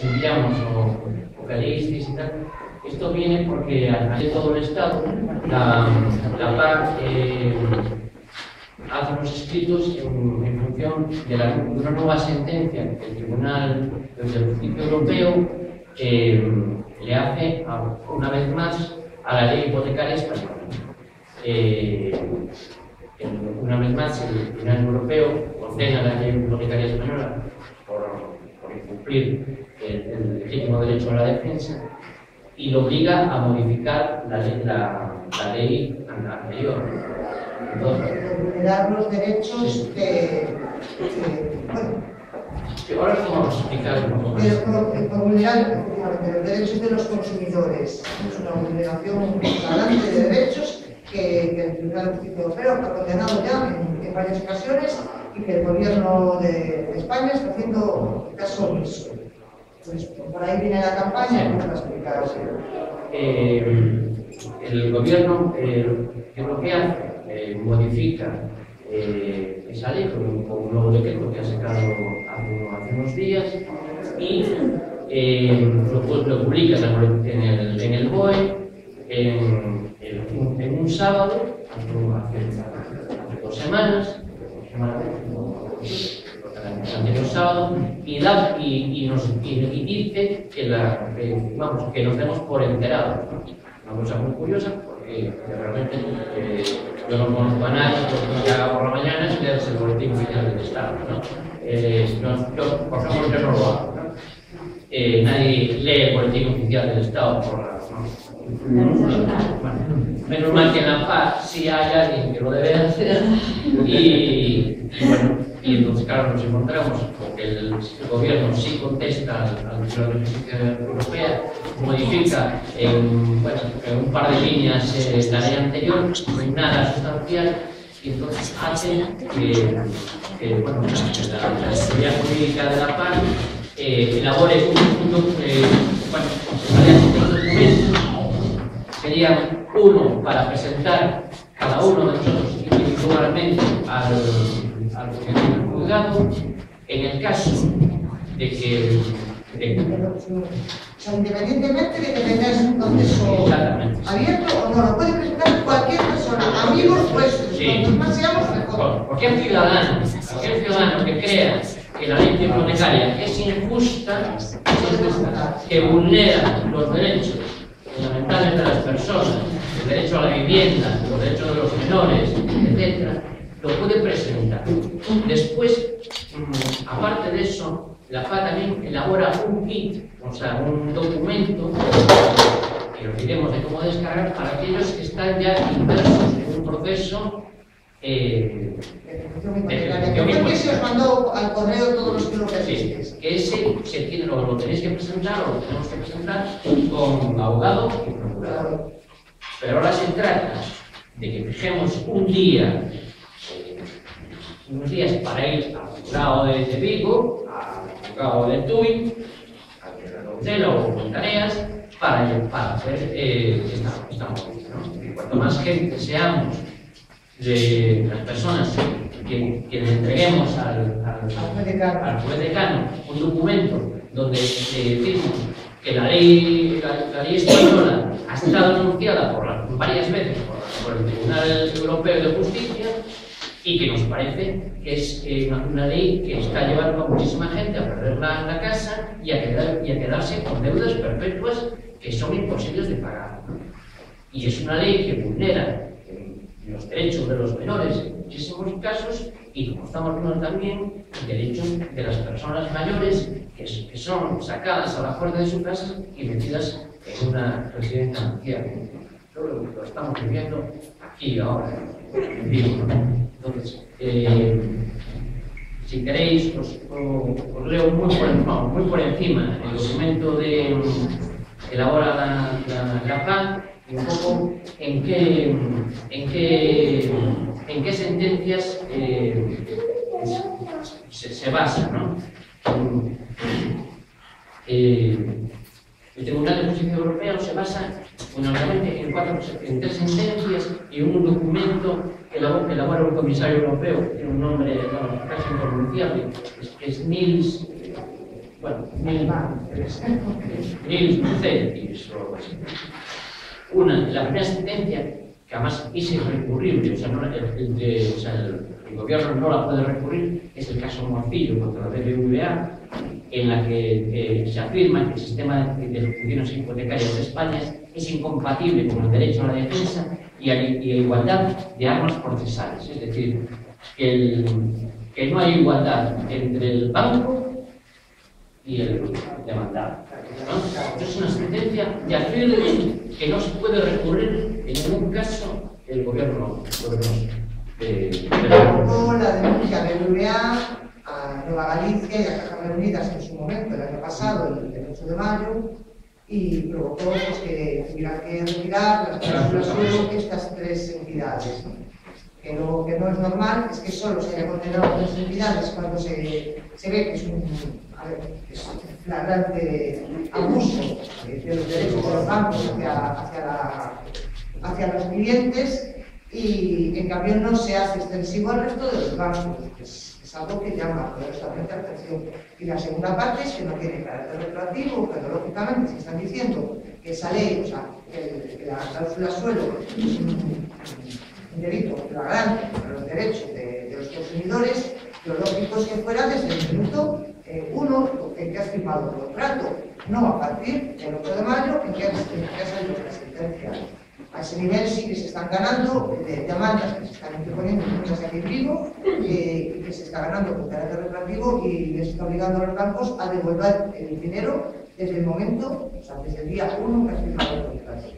que o, o que y tal, esto viene porque de todo el Estado, la, la PAC eh, hace unos escritos en, función de, una nueva sentencia del Tribunal del Justicia Europeo que le hace a, una vez más a la ley hipotecaria española. Eh, una vez más, el Tribunal Europeo condena la ley hipotecaria española por, por incumplir el, el legítimo derecho a la defensa y lo obliga a modificar la ley, la, la ley anterior. Entonces, vulnerar los derechos de, de bueno, Sí, ahora vamos a explicar un poco más. por, por vulnerar los derechos de los consumidores. Es una vulneración flagrante de derechos que, que el Tribunal de Justicia Europeo ha condenado ya en, en, varias ocasiones y que el gobierno de, de España está haciendo caso omiso. Pues, por ahí viene la campaña y vamos a explicar. Eh, el gobierno, eh, ¿qué es lo que hace? Eh, modifica eh, esa ley con un, con un nuevo decreto que ha sacado hace, unos días y eh, lo, lo, publica en el, en el BOE en, en, un sábado, hace, hace, dos semanas, el anterior sábado, y, da, y, nos, dice que, la, que, vamos, que nos demos por enterados. Una cosa muy curiosa, porque realmente eh, yo no conozco a nadie porque ya por la mañana es leerse el boletín oficial del Estado. ¿no? Eh, yo, por ejemplo, yo no lo hago. ¿no? Eh, nadie lee el boletín oficial del Estado por la menos mal que en la paz sí hay alguien que lo debe hacer y bueno y entonces claro nos encontramos con que el, gobierno sí contesta al, al Tribunal de Justicia Europea modifica en, un par de líneas eh, la ley anterior no hay nada sustancial y entonces hace que, bueno, la, la, jurídica de la PAC eh, elabore un, un, eh, bueno, documentos serían uno para presentar cada uno de nosotros individualmente al, al juzgado en el caso de que sea, independientemente de que tengáis un proceso abierto o no, lo puede presentar cualquier persona, amigos vuestros, Sí. cuantos más seamos mejor. cualquier ciudadano, cualquier ciudadano que crea que la ley injusta, es injusta, que vulnera los derechos fundamentales de las personas, el derecho a la vivienda, los derechos de los menores, etc., lo puede presentar. Después, mm, aparte de eso, la FA también elabora un kit, o sea, un documento, que os diremos de cómo descargar, para aquellos que están ya inmersos en un proceso eh, ¿Por qué se os mandó al correo todos los que lo Sí, que ese se tiene, lo, lo tenéis que presentar o lo tenemos que presentar con abogado y procurador. Pero ahora se trata de que fijemos un día, unos días para ir al juzgado de, de Vigo, al juzgado de Tui, al de o Montaneas, para, para hacer eh, esta, esta movida. ¿no? Y cuanto más gente seamos de las personas que, que le entreguemos al, al, Al juez decano un documento donde eh, decimos que la ley, la, la ley española ha estado denunciada por la- varias veces por, por el Tribunal Europeo de Justicia y que nos parece que es una, ley que está llevando a muchísima gente a perder la, casa y a, quedar, y a quedarse con deudas perpetuas que son imposibles de pagar. Y es una ley que vulnera eh, los derechos de los menores en muchísimos casos y como estamos viendo también derechos de las personas mayores que, que son sacadas a la puerta de su casa y metidas en una residencia anciana. Lo, lo estamos viviendo aquí ahora, Entonces, eh, si queréis, os, os- leo muy por, no, muy por encima el documento de, elabora la, la, la y un poco en qué, en qué, en qué sentencias eh, se, se basa. ¿no? Eh, el Tribunal de Justicia Europeo se basa fundamentalmente en, cuatro, en tres sentencias y un documento que elabora un comisario europeo, tiene un nombre casi impronunciable, es, Nils, bueno, Nils, Nils Mucetis o algo así. Una, la primera sentencia, que además es irrecurrible, o sea, el, el, el, o sea, el, gobierno no la puede recurrir, es el caso Morcillo contra la BBVA, en la que eh, se afirma que el sistema de ejecuciones hipotecarias de España es incompatible con el derecho a la defensa y a, y a igualdad de armas procesales. Es decir, que, el, que, no hay igualdad entre el banco y el demandado. ¿no? Es una sentencia que afirma que no se puede recurrir en ningún caso el gobierno, el gobierno de, de la... la denuncia de BBVA a Nueva Galicia y a Caja Unidas en su momento, el año pasado, el 8 de mayo, y provocó pues, que tuvieran que retirar las cláusulas estas tres entidades. Que lo que no es normal es que solo se haya condenado a tres entidades cuando se, se ve que es un, a ver, es un flagrante abuso de los derechos de los bancos hacia, hacia, la, hacia los clientes y en cambio no se hace extensivo al resto de los bancos. Algo que llama poderosamente la atención. Y la segunda parte que no tiene carácter retroactivo, pero lógicamente se están diciendo que esa ley, o sea, que, la cláusula suelo es un, delito flagrante contra los derechos de, de, los consumidores, lo lógico es que fuera desde el minuto eh, uno en que has firmado el contrato, no a partir del 8 de mayo en que has, en que has salido la sentencia. A ese nivel sí que se están ganando de demandas que se están interponiendo muchas en vivo, eh, que se está ganando con carácter retroactivo y les está obligando a los bancos a devolver el dinero desde el momento, o sea, desde el día 1 que has firmado el contrato.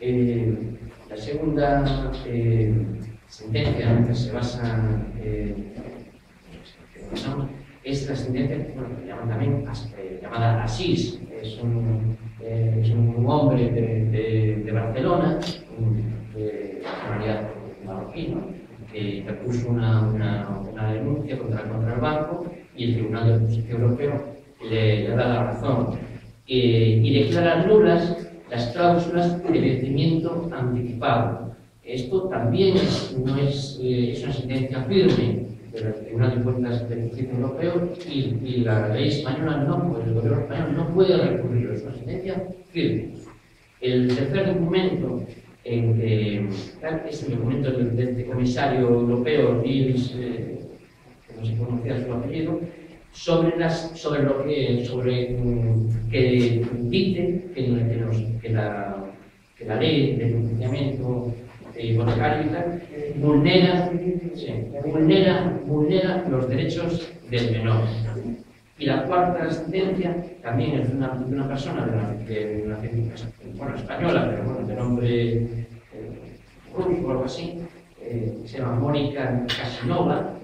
Eh, la segunda eh, sentencia en la que se basa eh, es la sentencia bueno, que llaman también eh, llamada Asís. Es un, eh, es un hombre de, de, Barcelona, de nacionalidad marroquí, ¿no? que interpuso una, una, una, denuncia contra, contra el banco y el Tribunal de Justicia Europeo le, da la razón eh, y declara nulas las cláusulas de vencimiento anticipado. Esto también no es, eh, es una sentencia firme del Tribunal de Cuentas del Justicia Europeo y, y, la ley española no puede, el gobierno español no puede recurrir, es una sentencia firme. El tercer documento en que es el documento del, del comisario europeo Nils, eh, no se pronuncia su apellido, sobre, las, sobre lo que, sobre, que dice que, que, que, la, que la ley de financiamiento hipotecario y tal vulnera, vulnera, los derechos del menor. Y la cuarta sentencia también es de una, una persona de una, de una bueno, española, pero bueno, de nombre eh, ruso o algo así, eh, se llama Mónica Casanova,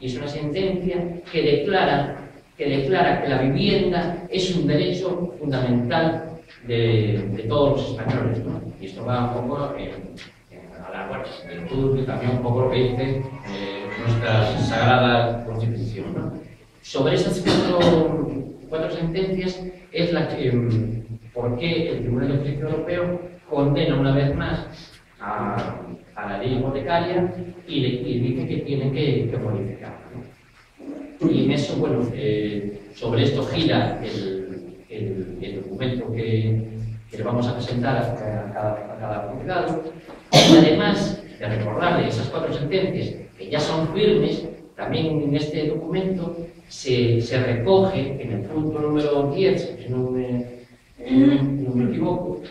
y es una sentencia que declara, que declara que la vivienda es un derecho fundamental de, de todos los españoles. ¿no? Y esto va un poco en, la bueno, virtud y también un poco lo que dice eh, nuestra sagrada constitución. ¿no? Sobre estas cuatro, sentencias es la que, por qué el Tribunal de Justicia Europeo condena una vez más a, la ley hipotecaria y, le, dice que tiene que, que modificarla. Y en eso, bueno, eh, sobre esto gira el documento que, que, le vamos a presentar a cada, a cada juzgado. Y además de recordarle esas cuatro sentencias que ya son firmes, también en este documento se, se recoge en el punto número 10, si no me, eh, no me equivoco,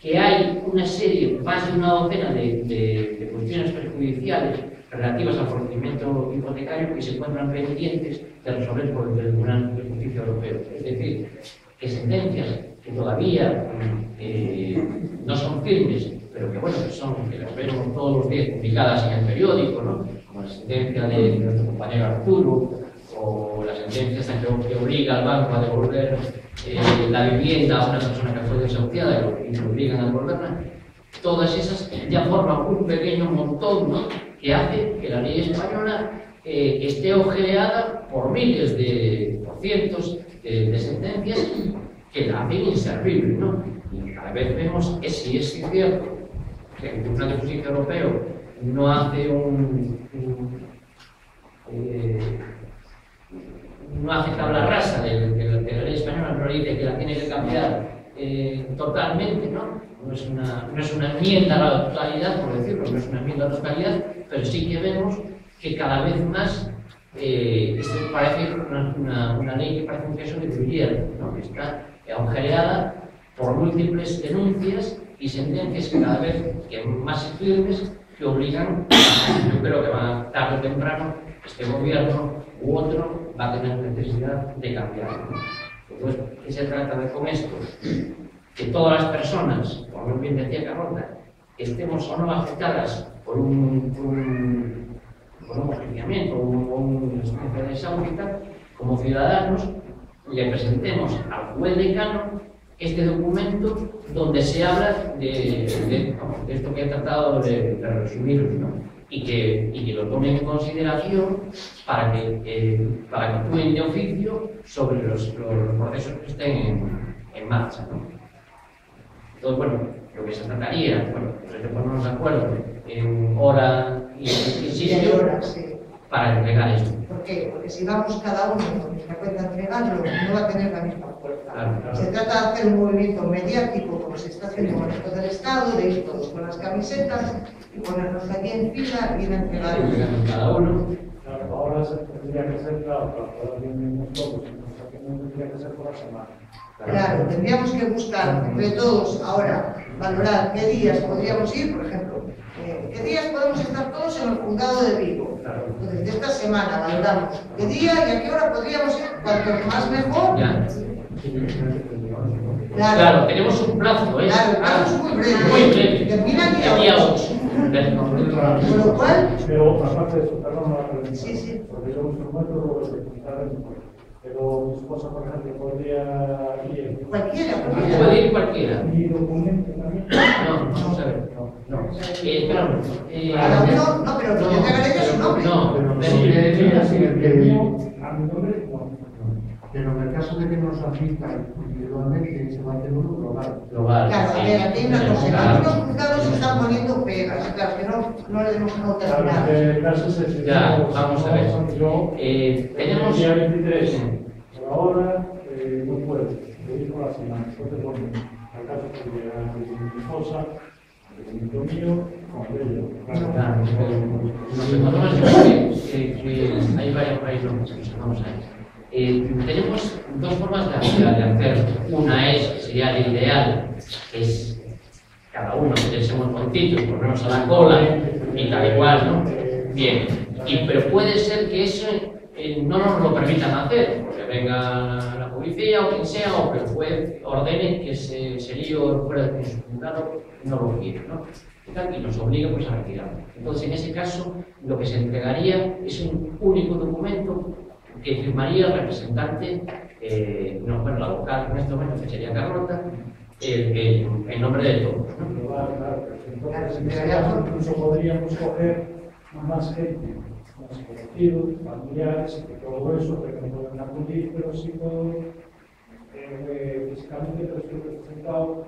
que hay una serie, más de una docena de, de, de cuestiones perjudiciales relativas al procedimiento hipotecario que se encuentran pendientes de resolver por el Tribunal de Justicia Europeo. Es decir, que sentencias que todavía eh, no son firmes, pero que bueno, que son, que las vemos todos los días publicadas en el periódico, ¿no? como la sentencia de nuestro compañero Arturo, o la sentencia que, obliga al banco a devolver eh, la vivienda a una persona que fue desahuciada y lo obligan a devolverla, todas esas ya forman un pequeño montón ¿no? que hace que la ley española eh, esté ojeada por miles de, por cientos de, sentencias que la hacen inservible. ¿no? Y cada vez vemos que si es cierto que el Tribunal de Justicia Europeo no hace un, eh, no hace tabla rasa de, de, de la ley española, no dice que la tiene que cambiar eh, totalmente, ¿no? No es, una, no es una enmienda a la totalidad, por decirlo, no es una enmienda a la totalidad, pero sí que vemos que cada vez más eh, este parece una, una, ley que parece un queso de gruyere, ¿no? que está agujereada por múltiples denuncias y sentencias cada vez que más firmes que obligan, yo creo que va tarde o temprano, este gobierno u otro va a tener necesidad de cambiarlo. Entonces, ¿qué se trata de con esto? Que todas las personas, como bien decía Carlota, estemos o no afectadas por un, por un, por un especie de desahucio, como ciudadanos, le presentemos al juez decano este documento donde se habla de, esto que he tratado de, de resumir, ¿no? y, que, y que lo tomen en consideración para que, eh, para que actúen de oficio sobre los, los procesos que estén en, en marcha. Entonces, bueno, lo que se trataría, bueno, pues es de ponernos de acuerdo en hora y, y sitio. Para entregar esto. ¿Por qué? Porque si vamos cada uno con nuestra cuenta a entregarlo, no va a tener la misma fuerza. Claro, claro. Se trata de hacer un movimiento mediático, como se está haciendo con el resto del Estado, de ir todos con las camisetas y ponernos aquí en fila y ir a entregar. Cada uno. Claro, ahora se tendría que ser, claro, para poder todos, tendría que ser por la semana. Claro, tendríamos que buscar entre todos ahora, valorar qué días podríamos ir, por ejemplo, eh, qué días podemos estar todos en el juzgado de Vigo. Claro. Entonces, de esta semana valoramos qué día y a qué hora podríamos ir, cuanto más mejor. Ya. Claro. Claro, tenemos un plazo, ¿eh? Claro, el plazo es muy breve. Muy breve. Termina el día El día 8. 8. Con lo cual, Pero aparte de eso, perdón, no la pregunta. Sí, sí. Porque yo lo voy a utilizar en Pero mi esposa, por ejemplo, podría ir. cualquiera, Puede cualquiera. ir cualquiera. Mi documento también. No, vamos a ver. No. Eh, espera, eh, uno, no, pero lo que entregaré es su nombre. No, Pero le sí, a mi nombre, no. Pero en el caso de que nos asista individualmente, se va a hacer uno global. global. Claro, a ver, aquí hay una cosa, Claro. algunos juzgados se están poniendo pegas, claro, que no, no le demos Claro, ese. Ya, vamos a ver. Yo, Eh, tenemos. el día 23, por ahora, eh, no puedo, por la semana. Bueno, al caso que llega mi esposa, el hijo mío, con que, que, que hay varios países vamos a ver. Eh, tenemos dos formas de hacer. Una es, que sería la ideal, que es cada uno un montito y ponernos a la cola y tal y cual, ¿no? Bien, y, pero puede ser que eso eh, no nos lo permitan hacer, porque venga la policía o quien sea, o que el juez ordene que ese, ese lío fuera de su juzgado no lo quiere, ¿no? Y Y nos obliga pues a retirarlo. Entonces, en ese caso, lo que se entregaría es un único documento que firmaría el representante, eh, no, bueno, la vocal en este momento, que sería Carlota, en nombre de todos, ¿no? Claro, claro, Entonces, en ese caso, incluso podríamos coger más gente, más conocidos, familiares, que todo eso, pero puedo, eh, físicamente, pero estoy representado.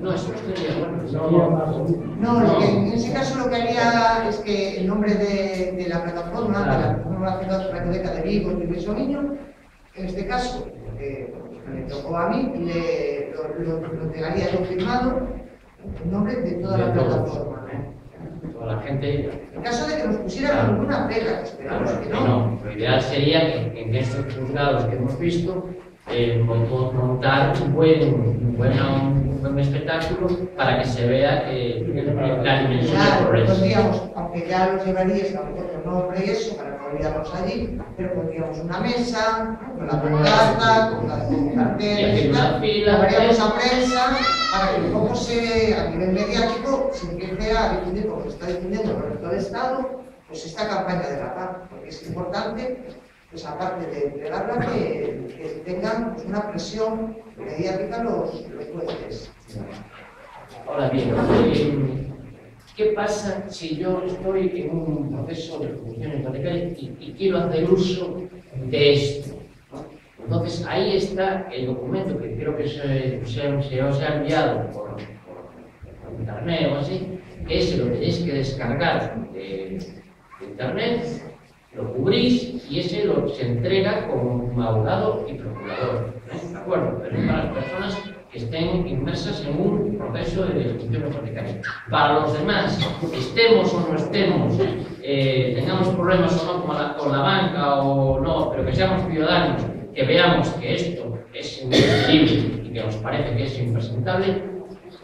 No, eso bueno. Sería más. No, lo que, en ese caso lo que haría es que el nombre de, de la plataforma, de la plataforma nacional Radioteca de Vigo, de Luis Niño, en este caso, eh, me tocó a mí, le, lo, lo, lo entregaría yo firmado, en nombre de toda la De todos. Toda la gente En caso de que nos pusieran Claro. ninguna pega, que esperamos Claro, que no, no. Lo ideal sería que en estos juzgados que hemos visto eh, mon- montar un buen, un buen, un buen espectáculo para que se vea que la dimensión del Claro, progreso. pondríamos, aunque ya los llevaríais a otro nombre y eso, para allí, pero pondríamos una mesa, con la pancarta, con la con Y carteles y tal, ¿eh? a prensa para que un poco se, a nivel mediático, se empiece a difundir, como se está difundiendo en el resto del Estado, pues esta campaña de la paz, porque es importante, pues aparte de entregarla, que, que tengan pues, una presión mediática los, los jueces. Ahora bien, eh, ¿qué pasa si yo estoy en un proceso de función hipotecaria y, quiero hacer uso de esto? Entonces, ahí está el documento que creo que se, os ha enviado por, internet o así, que ese lo tenéis que descargar de, internet, lo cubrís y ese lo, se entrega como abogado y procurador. ¿eh? ¿De acuerdo? Pero es para las personas que estén inmersas en un proceso de discusión hipotecaria. Para los demás, estemos o no estemos, eh, tengamos problemas o no con la, banca o no, pero que seamos ciudadanos, que veamos que esto es indefendible y que nos parece que es impresentable,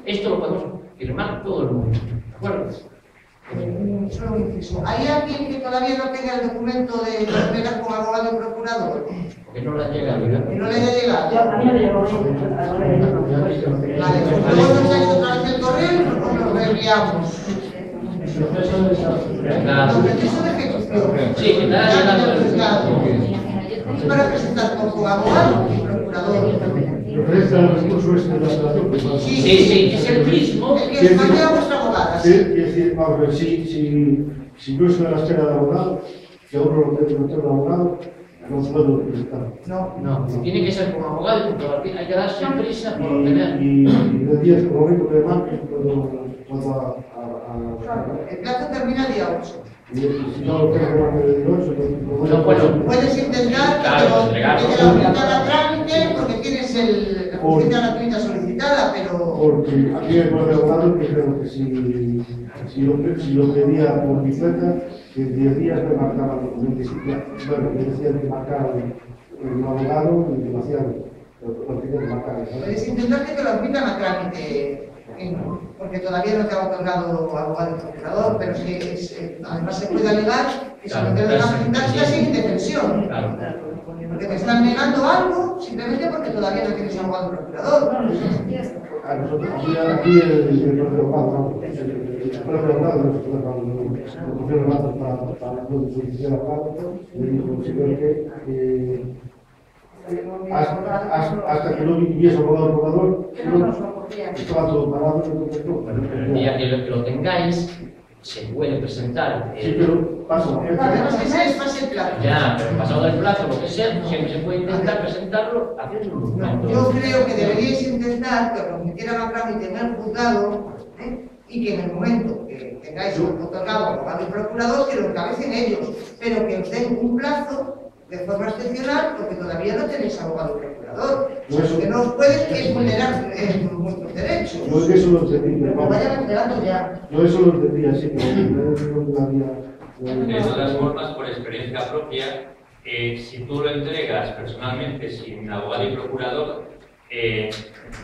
esto lo podemos firmar todo el mundo. ¿De acuerdo? Eh, Solo un inciso. ¿Hay alguien que todavía no tenga el documento de entregar como abogado y procurador? Porque no la llega llegar. Que no le haya llegado. A mí me llegó, a mí me llegó. Vale, pues luego nos dais otra vez el correo o nos reenviamos. El proceso de ejecución. Sí, que Es para presentar como abogado y procurador. Referencia al recurso este de la apelación, pues. Sí, sí, es el mismo. El que española vuestra abogada. Sí, es decir, vamos a ver, si, si, si yo estoy a la espera de abogado, que aún no lo tengo, no tengo abogado, no puedo presentar. No. No, tiene que ser como abogado y. Hay que darse prisa por Y, obtener. y, y de 10 el momento que marque, puedo a, a, a, El plazo termina el día 8. No lo tengo marque de 18, pues, No puedo. Puedes intentar Claro, pero entregarlo. tienes la habilitar a trámite porque tienes el, la justicia gratuita solicitada, pero Porque aquí el de abogado que creo que si, si, lo, si lo pedía por bicicleta, que en 10 días me marcaban los 25, bueno, me decían que marcar un abogado y que lo lo, que marcar. puedes intentar que te lo admitan a trámite. Porque todavía no te ha otorgado abogado y procurador, pero es que es, eh, además se puede alegar que si Claro, claro, presentar sí. estás en indefensión. Claro. Porque te están negando algo simplemente porque todavía no tienes abogado y procurador. A nosotros, aquí, aquí el, el, el propio el, el, propio abogado, le dijo, que hasta, hasta, hasta que no viniese abogado o procurador, no, estaba todo parado, no. Y a que lo, que lo tengáis, se puede presentar. Sí, eh, pero pasa. Además que se les pase el plazo. Ya, pero pasado el plazo, lo que sea, siempre se puede intentar presentarlo haciendo un documento. Yo creo que deberíais intentar que os remitieran a trámite en el juzgado ¿eh? y que en el momento que tengáis otorgado abogado y procurador, que lo encabecen ellos, pero que os den un plazo de forma excepcional porque todavía no tenéis abogado y procurador. No, eso- Lo que no os pueden es vulnerar vuestros derechos. Yo eso lo entendí, Pero pero que vayan entregando ya. yo eso lo entendí así, pero no no había... De todas formas, por experiencia propia, eh, si tú lo entregas personalmente sin abogado y procurador, eh,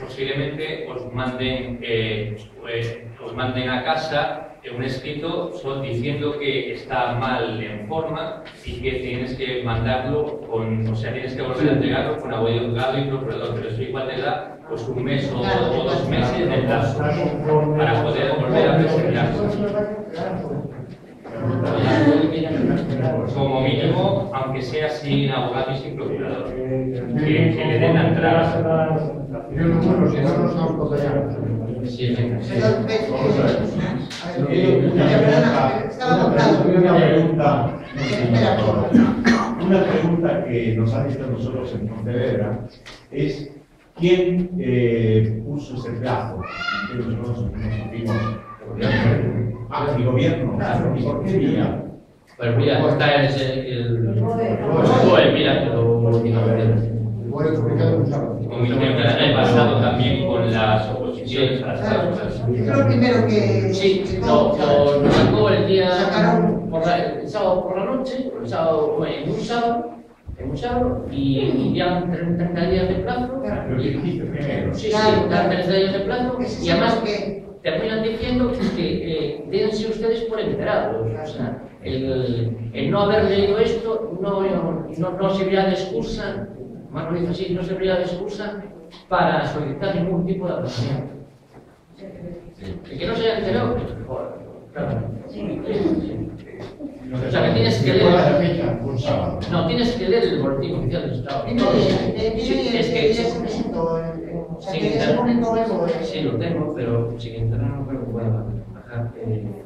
posiblemente os manden, eh, eh, os manden a casa un escrito sol- diciendo que está mal en forma y que tienes que mandarlo con, o sea, tienes que volver a entregarlo con abogado y procurador, pero eso igual te da pues un mes o, o dos meses de plazo para poder volver a presentarlo. Como mínimo, aunque sea sin abogado y sin procurador. Que, que le den la entrada. Eh, eh, ver, Eh, una pregunta, que nos han hecho nosotros en Pontevedra es ¿quién eh, puso ese plazo? Que nosotros nos supimos, ah, el gobierno, ¿y por qué vía? Pues mira, está en ese, el, Joder, mira, que lo. Voy a sábado. Como hicieron el año pasado también con las Fue lo primero que... Sí, que lo, sacó el día Sacaron- por la- el sábado por la noche, el sábado, bueno, en un sábado, en un sábado, y, ya 30 días de plazo. Que y- primero. Sí, sí, Claro, dan claro. 30 días de plazo, y además que terminan diciendo que eh, dense ustedes por enterados. O sea, el, el no haber leído esto no, no, no servirá de excusa, lo dice así, no servirá de excusa para solicitar ningún tipo de aplazamiento. El que no se haya enterado, pues, claro. O sea, que tienes que ¿Cuál es la leer. No, tienes que leer el boletín oficial del Estado. Sí, es que Sí, lo tengo, pero sin internet no creo que pueda bajar. Eh,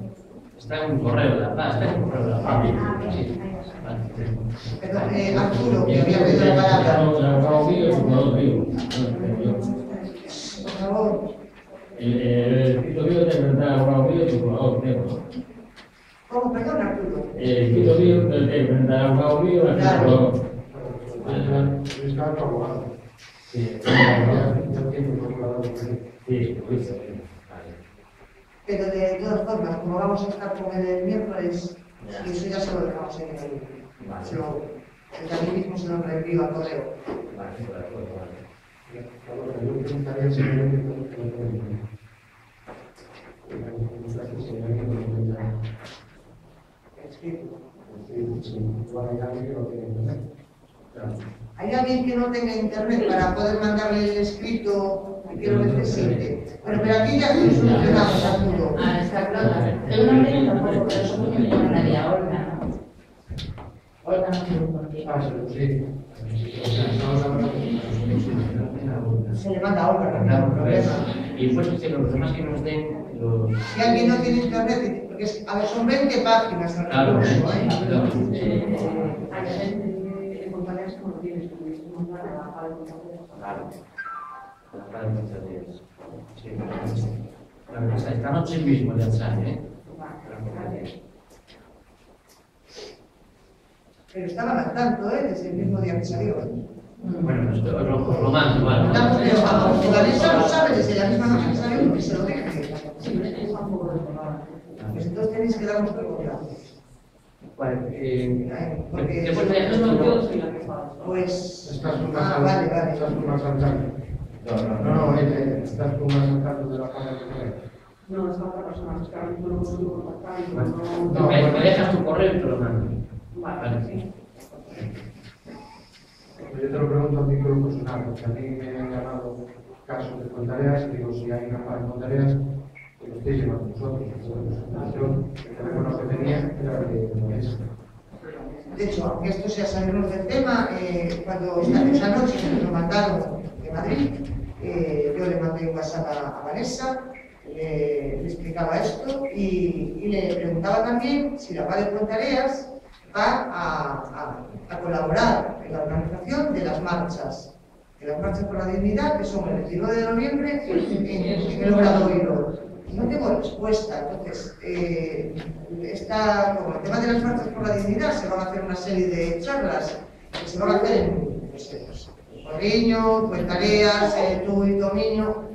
está en un correo de la paz, está en un correo de la paz. Sí. Pero, eh, Arturo, que había pedido la palabra, por favor. El Tito Vivo te enfrentaba a Bravo Vivo, tu El Claro. Quito- Está tu abogado. Sí, hizo, sí. Pero de todas formas, como vamos a estar con el miércoles, Ya. y eso ya se lo dejamos en el. Vale. Se lo, el mismo se lo reenvío a correo. Vale, de acuerdo, vale. Ahora, yo preguntaría si hay alguien que no lo puede. Si hay alguien que lo puede. Escrito. Sí, sí, igual hay alguien que no tiene internet. Claro. ¿Hay alguien que no tenga internet para poder mandarle el escrito que lo necesite? Bueno, pero aquí ya lo solucionamos, Arturo. Ah, está claro. Tengo una pregunta, tampoco, pero eso me llamaría Olga, ¿no? Olga no tiene por qué. Ah, sí, no, no, no. Se le manda a Olga, no hay ningún problema. Y después que los demás que nos den los... Si alguien no tiene internet, porque es- a ver, son 20 páginas el Claro, ¿eh? claro. Que. Sí. Claro, esta, esta noche mismo ya sale, ¿eh? Pero estaban al tanto, ¿eh? Desde el mismo día que salió. Bueno, pues lo, lo, lo mando, que lo sabe desde la misma noche que salió porque se lo dije. Sí, pero es que está un poco descolgada. Pues entonces tenéis que darnos eh, Porque- después de yo soy la que. Pues. Estás tú más Ah, al- vale, vale. No, no, No, no, estás tú más al tanto de la fama que. No, es la otra persona, es que ahora mismo no consigo contactar y no... No, me, me dejas tu correo y te lo mando. Vale, sí. Yo te lo pregunto a título personal, porque a mí me han llamado casos de contareas y digo, si hay una para contareas, que lo estéis llevando vosotros. El teléfono que tenía era de Vanessa. De hecho, aunque esto sea salirnos del tema, eh, cuando esta, esa noche nos lo mandaron de Madrid, eh, yo le mandé un WhatsApp a, a Vanessa, le, le explicaba esto y, y le preguntaba también si la PAD de Tareas va a, a- a colaborar en la organización de las marchas, de las marchas por la dignidad, que son el 29 de noviembre en, en el Obradoiro. No tengo respuesta, entonces, eh, está, como el tema de las marchas por la dignidad, se van a hacer una serie de charlas que se van a hacer en, no sé, Porriño, Cuentareas, eh, tú y Dominio.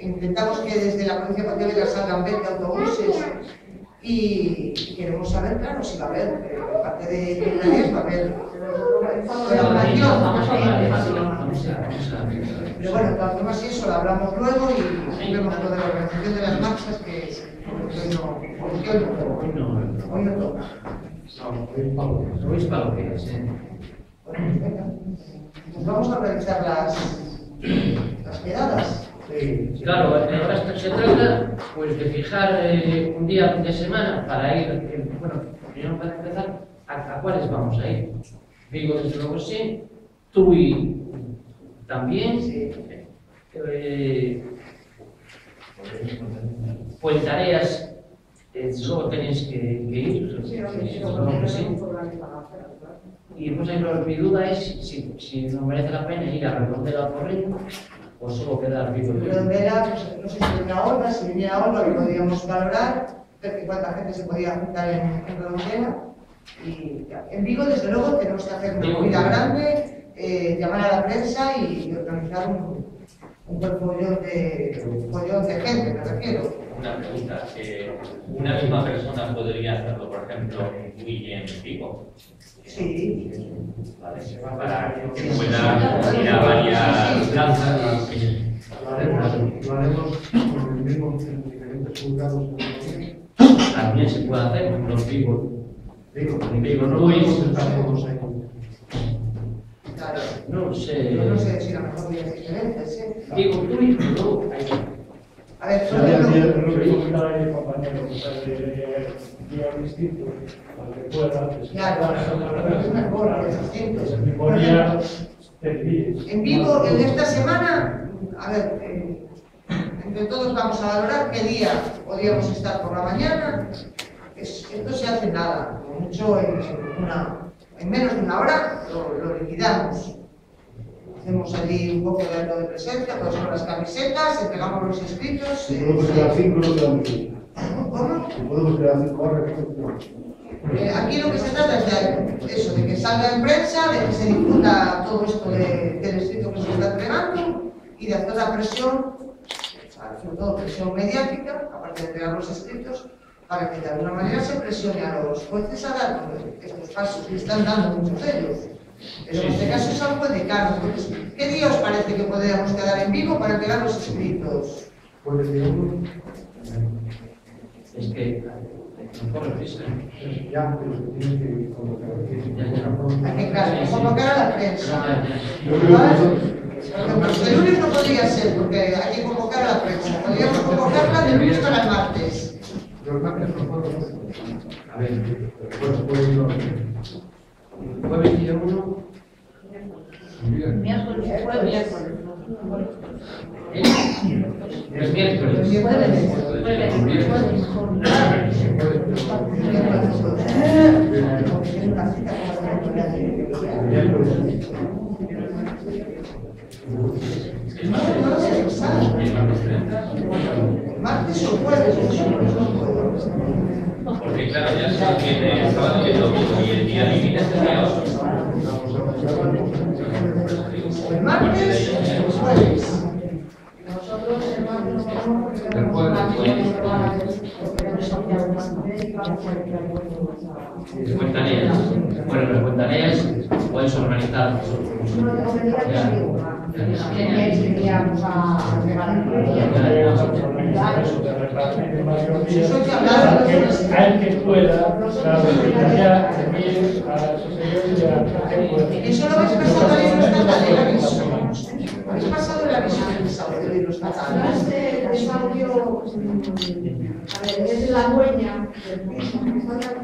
Intentamos que desde la provincia de Pontevedra salgan 20 autobuses y, queremos saber, claro, si va a haber, por parte de Cuentareas va a haber Pero bueno, de todas formas, eso lo hablamos luego y vemos lo de la organización de las marchas que hoy no, hoy no toca. Hoy no, Hoy toca. No, hoy Pablo. hoy es es, ¿eh? Pues. Pues vamos a organizar las, las quedadas. Sí, Claro, ahora se trata pues, de fijar eh, un día, de semana para ir, eh, bueno, primero para empezar, ¿a, a cuáles vamos a ir? Digo, desde luego sí, tú y también, Sí. eh, pues tareas, eh, solo tenéis que, que ir, luego que sí. Y pues ahí lo- mi duda es si, si nos merece la pena ir a Redondela por Porriño o solo quedar vivo. Pero verá, pues, no sé si venía Olga, si venía Olga, lo podríamos valorar, ver cuánta gente se podía juntar en, en Redondela. Y ya, en Vigo, desde luego, tenemos que hacer una movida grande, eh, llamar a la prensa y organizar un, un buen follón de, un follón de gente, me refiero. Una pregunta. eh, ¿Una misma persona podría hacerlo, por ejemplo, en Tui y en Vigo? Sí. Vale, para que pueda ir a varias plazas. Lo haremos, lo haremos con el mismo, en diferentes juzgados. También se puede hacer los vivos. Digo, estar todos ahí. Claro. No sé. Yo no sé si la mejor vía es diferentes, ¿eh? Digo tú y tú. A ver, Ya, por ya, ejemplo, ya, lo que comentaba ahí el compañero, que sale de día distinto, al que pueda. que se Claro, pueda, es mejor, es distinto. Se me ponía tres días. En Vigo, en esta semana, a ver, eh, entre todos vamos a valorar qué día podríamos estar por la mañana. Es- esto se hace nada, como mucho en, una, en menos de una hora lo, lo liquidamos. Hacemos allí un poco de acto de presencia, todos con las camisetas, entregamos los escritos. Eh, Eh, aquí lo que se trata es de eso, de que salga en prensa, de que se difunda todo esto de- del escrito que se está entregando y de hacer la presión, sobre todo presión mediática, aparte de entregar los escritos, para que de alguna manera se presione a los jueces a dar estos pasos, y están dando muchos de ellos. Pero en este caso es algo de. Entonces, ¿qué día os parece que podríamos quedar en vivo para entregar los escritos? Pues Es que corre prisa. ya, pero se tiene que convocar a la prensa. El lunes no podría ser, porque hay que convocar a la prensa. Podríamos convocarla del lunes para el martes. los martes no puedo. A ver, Pues puede ir jueves día 1. Miércoles, jueves. Es miércoles. Jueves, jueves. Porque claro, ya se tiene el sábado y el domingo y el día límite es el día 8. El martes o el jueves. Nosotros el martes nos vamos porque Cuentaneas. Bueno, las cuentaneas puedes organizar Hay que. Al que pueda, claro, ya, a y a la. Eso lo habéis pasado estatal, el aviso. Habéis pasado el aviso del sábado del libro estatal. Este es audio, a ver, es la dueña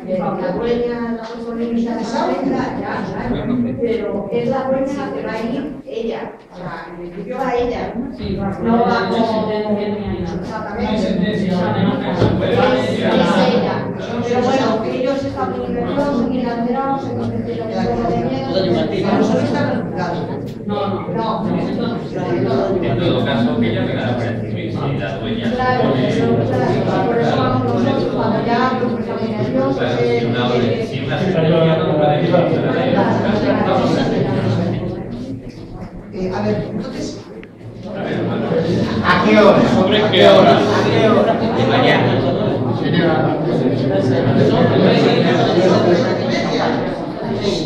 la dueña, la autonomía, pero es la dueña que va a ir ella, o sea, en principio va ella, no va exactamente, es ella, pero bueno, ellos están muy nerviosos, muy alterados, entonces tienen miedo. A estar juzgados. No, no, En todo caso, que ella a percibir si la dueña Claro, por eso vamos nosotros cuando ya estamos nerviosos, Claro, si una, si una señora no puede ir a ver, entonces, ¿A qué hora? ¿Sobre qué hora? de mañana.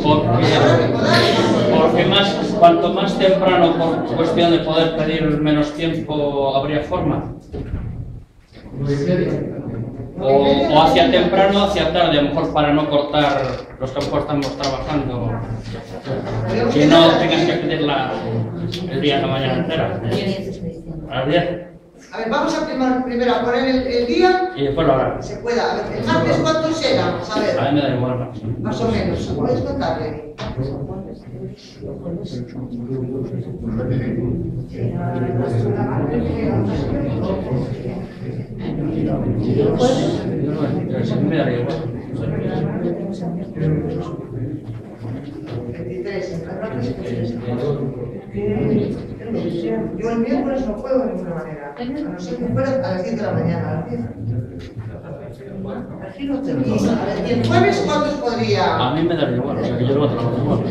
Porque, porque más, cuanto más temprano, por cuestión de poder pedir menos tiempo, habría forma. O, hacia temprano, hacia tarde, a lo mejor para no cortar los que estamos trabajando. Que no tengas que pedirla el día de la mañana entera. A las 10 a ver, vamos a primero a poner el, día. Y después lo hablamos. Se pueda. A ver, el martes, ¿cuántos eran? A ver. A mí me da igual. Más, o menos. ¿Puedes contarle? ¿Puedes? Yo el miércoles no puedo de ninguna manera. A no ser que fuera a las 10 de la mañana, a las 10. ¿Y el jueves cuántos podría? A mí me daría igual, o sea que yo lo trabajo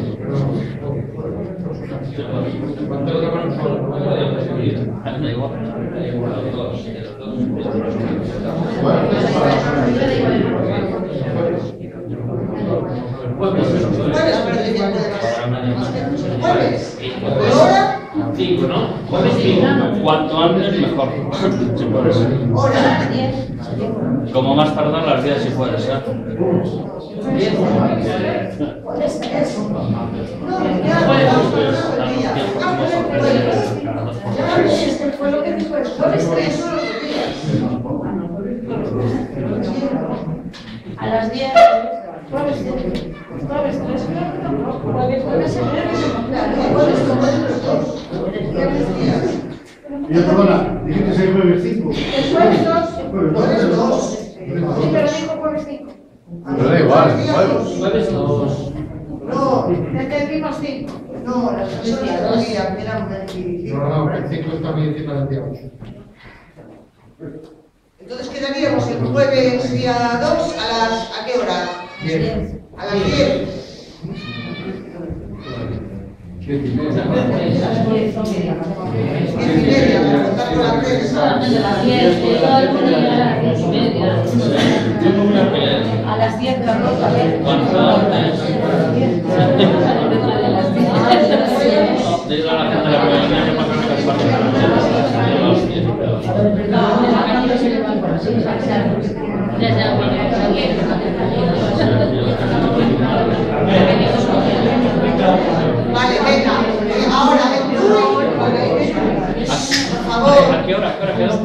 5, ¿no? Cuanto antes, mejor. si. Como más tardar las 10 si puedes. A las 10. Eh, eh, jueves 7, el jueves 5. El jueves 2. Jueves Sí, pero dijo jueves 5. Pero da igual, jueves. 2. No, entendimos 5. No, las tres días, eran 25. No, no, el 5 está muy encima del día 8. Entonces quedaríamos el jueves día 2 a las ¿a qué hora? A las 10. Diez. A las a hora? ¿A qué hora a.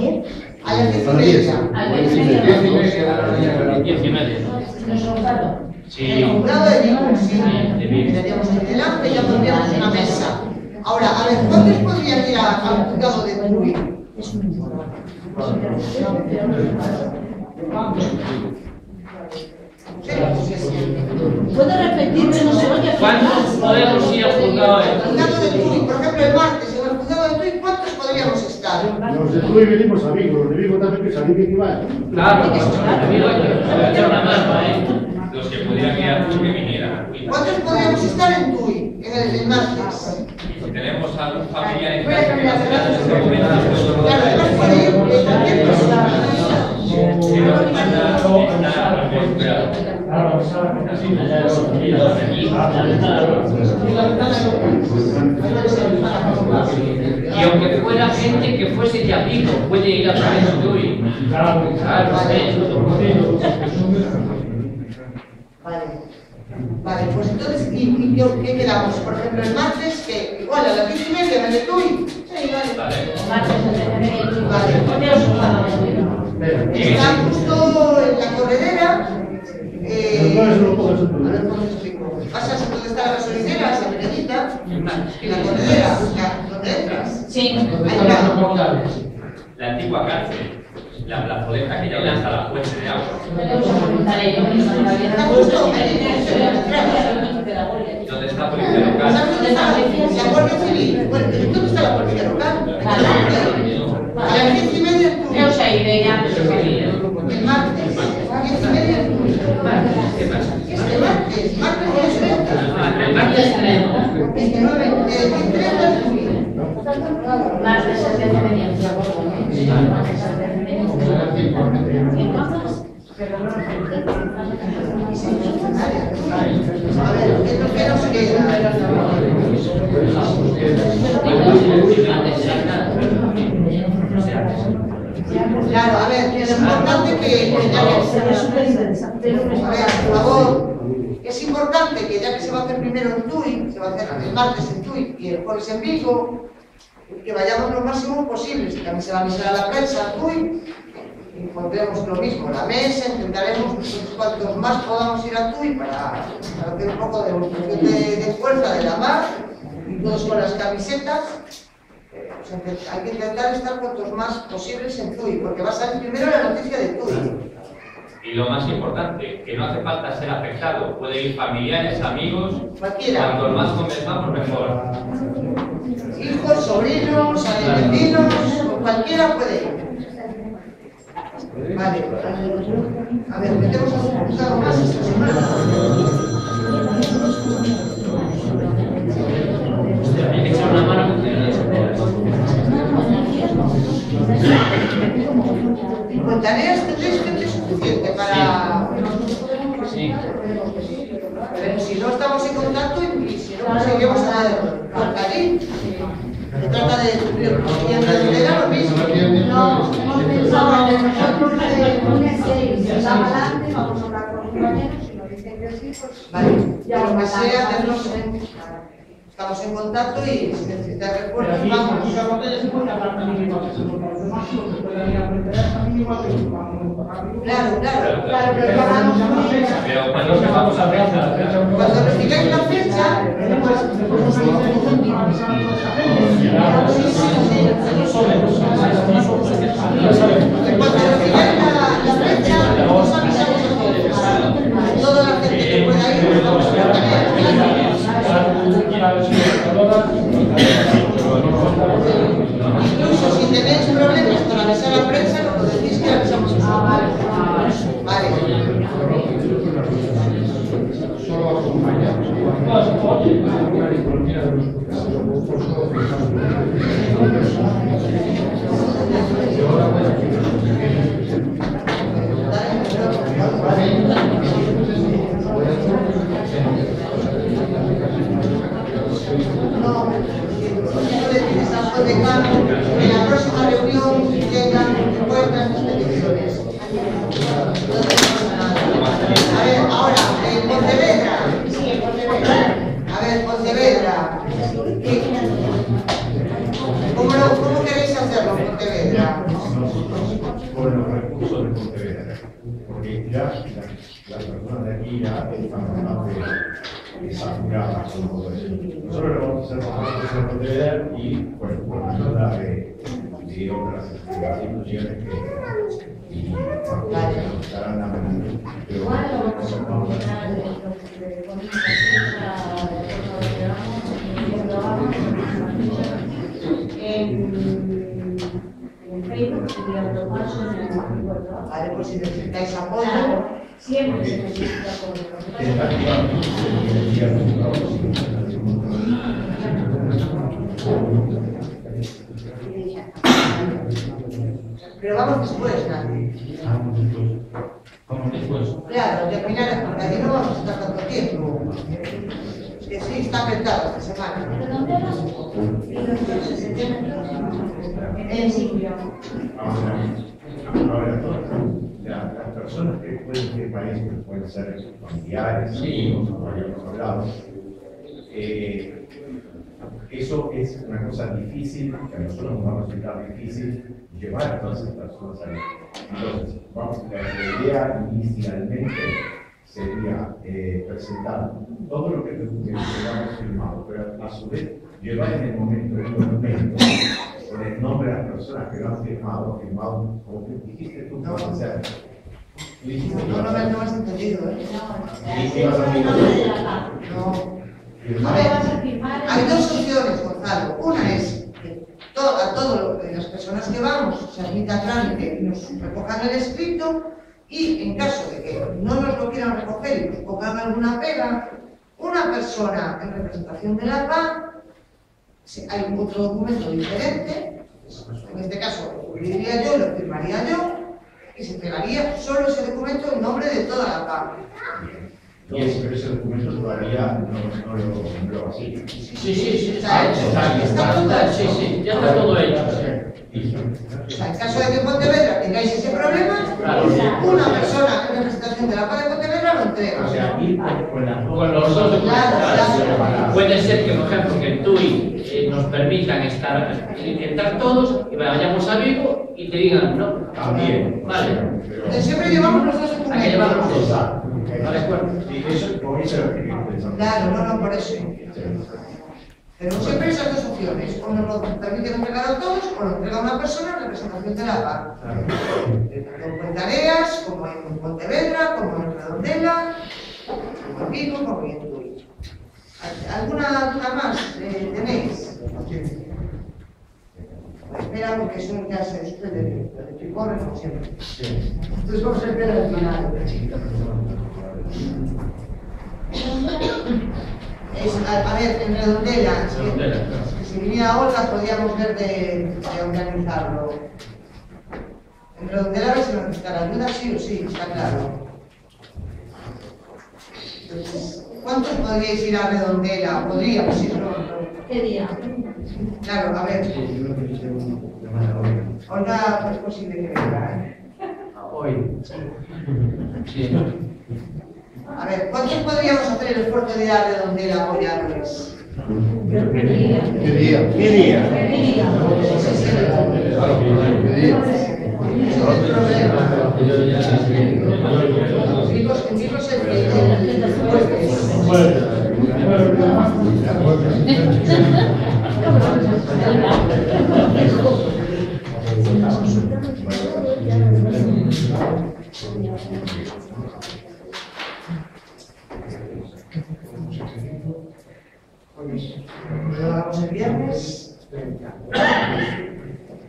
En juzgado de una mesa. Ahora, a ver, ¿cuántos podrían ir al juzgado de. ¿Puedo repetir que no? ¿Cuántos podemos ir al juzgado de Tui, por ejemplo, el martes, en el juzgado de Tui, ¿cuántos podríamos estar? De Tui venimos a Vigo, los de Vigo también que salir que. Claro, ¿eh? Los que pudieran a Tui, que vinieran a. ¿Cuántos podríamos estar en Tui, en el, el martes? Si tenemos algún familiar en casa que no en este momento, si nos manda Y aunque fuera gente que fuese de amigo, puede ir a través de. Claro, sí. Vale. Vale, pues entonces, ¿y, y qué, qué quedamos? Por ejemplo, el martes, que igual a las diez y media el de Tui. Sí, vale. Está justo en la corredera. Eh, a. Pasas donde está la gasolinera, esa pequeñita, en la corredera, ya, donde entras. Sí. La antigua cárcel, la plazoleta que lleva hasta la fuente de agua. ¿Dónde está la policía local? ¿Sabes dónde está la, la Guardia Civil? Bueno, ¿dónde está la policía local? A las diez y media sei, veña. El martes. Diez y media Este martes, martes 10.30. El martes tenemos. 29, 10.30 en Tui. Más de 70 veníamos. A ver, ¿qué? Claro, a ver, es importante que ya que A ver, por favor, es importante que ya que se va a hacer primero en Tui, se va a hacer el martes en Tui y el jueves en Vigo, que vayamos lo máximo posible, si también se va a avisar a la prensa Tui, y pondremos lo mismo, la mesa, intentaremos cuantos más podamos ir a Tui para, hacer un poco de fuerza de la mar, y todos con las camisetas. Que hay que intentar estar cuantos más posibles en Tui, porque va a salir primero la noticia de Tui. Y lo más importante, que no hace falta ser afectado, puede ir familiares, amigos, Cualquiera. cuanto más conversamos mejor. hijos, sobrinos, vecinos, cualquiera puede ir. Vale. A ver, metemos algún más esta semana. Hay que echar una mano porque Con tareas tendréis gente suficiente para... Sí. Pero si no estamos en contacto y si no conseguimos a Marcarín, se trata de cumplir y en realidad lo mismo. No, hemos pensado en nosotros de lunes 6, más adelante vamos a hablar con los compañeros. Y nos dicen que sí, pues Vale, ya lo que sea, hacernos en- estamos en contacto y si necesitas refuerzos, vamos. aquí la botella se puede hablar también con los demás, se puede ir a aprender esta mínima, que rápido. Claro, claro. Claro, pero Pero pagamos ya no muy fecha. Pero cuando Entonces se vamos a ver la fecha. Cuando nos digáis la fecha, a cuando la, la fecha, nos avisamos a todos. Toda la gente que pueda ir, a Incluso si tenéis problemas para avisar a la prensa, nos lo decís que avisamos a todos. Vale. No, no le pides al decano que en la próxima reunión tengan en cuenta estas peticiones. A ver, ahora, en Pontevedra. A ver, Pontevedra. ¿qué- ¿Cómo, lo- cómo queréis hacerlo en Pontevedra? por los recursos de Pontevedra, porque ya las, las personas de aquí ya están bastante saturadas con todo eso. Nosotros lo vamos a hacer con los recursos de Pontevedra y pues, con ayuda de, de otras instituciones que y, nos darán la mano. Pero Igual lo vamos a nosotros combinar en lo que ponemos aquí, la programa, en en Facebook y en los pasos en el acuerdo. Vale, pues si necesitáis apoyo, siempre se necesita decía, pero vamos después. Como después. Claro, terminar, porque aquí no vamos a estar tanto tiempo. Que sí, está apretado esta semana. En sitio. Ahora, ahora, la- las personas que pueden que país pueden ser familiares, amigos, como habíamos hablado, eh, eso es una cosa difícil, que a nosotros nos va a resultar difícil llevar a todas esas personas ahí. Entonces, vamos, la la idea inicialmente sería eh, presentar todo lo que que tengamos firmado, pero a su vez llevar en el momento el documento con el nombre de las personas que lo han firmado, firmado, como que dijiste tú que vas a hacer. Tú dijiste No, vas no, a me- no me has entendido, ¿eh? ¿Y qué vas a firmar? No. A Firmar. ver, hay dos opciones, Gonzalo. Una es que a todas las personas que vamos se admita trámite y nos recojan el escrito y en caso de que no nos lo quieran recoger y nos pongan alguna pega, una persona en representación de la PA, si hay otro documento diferente, en este caso lo diría yo, lo firmaría yo, y se pegaría solo ese documento en nombre de toda la PA. Y ese, pero ese documento todavía no, no lo lo así. Sí, sí, sí, Está hecho, está todo está, hecho. sí, sí, ya está todo hecho. O sea, en caso de que en Pontevedra tengáis ese problema, Claro. una persona en representación de la PA de Pontevedra lo entrega. O sea, ir con, con los dos documentos. Claro, claro. Puede ser que, por ejemplo, que en TUI eh, nos permitan estar, entrar todos y vayamos a Vigo y te digan, no, También. o sea, Vale. pero- Entonces siempre llevamos los dos hay que llevar los documentos. dos. Exacto. ¿De acuerdo? Y eso, con eso es lo que estoy pensando. Claro, no, no, por eso. Tenemos siempre esas dos opciones. O nos lo permiten entregar a todos o lo entrega una persona en representación de la PA. Claro. Tanto en Puentareas, como en Pontevedra, como en Redondela, como en Vigo, como en Tui. ¿Alguna duda más eh, tenéis? Esperamos que xuntas isto de, de Picorre non sempre. Entonces vamos a esperar a final. Es, a, a ver, en Redondela, Redondela claro. si viniera Olga podíamos ver de, de organizarlo. En Redondela a ver si nos buscará ayuda, sí o sí, está claro. Entonces, ¿cuántos podríais ir a Redondela? Podríamos. ¿Qué día? Claro, a ver, Olga es posible que venga, ¿eh? Hoy. Sí. A ver, ¿cuántos podríamos hacer el esfuerzo de ir a Redondela a apoyarles? ¿Qué día? ¿Qué día? ¿Qué día? Chicos, en Vigo se el jueves. Lo hagamos el viernes.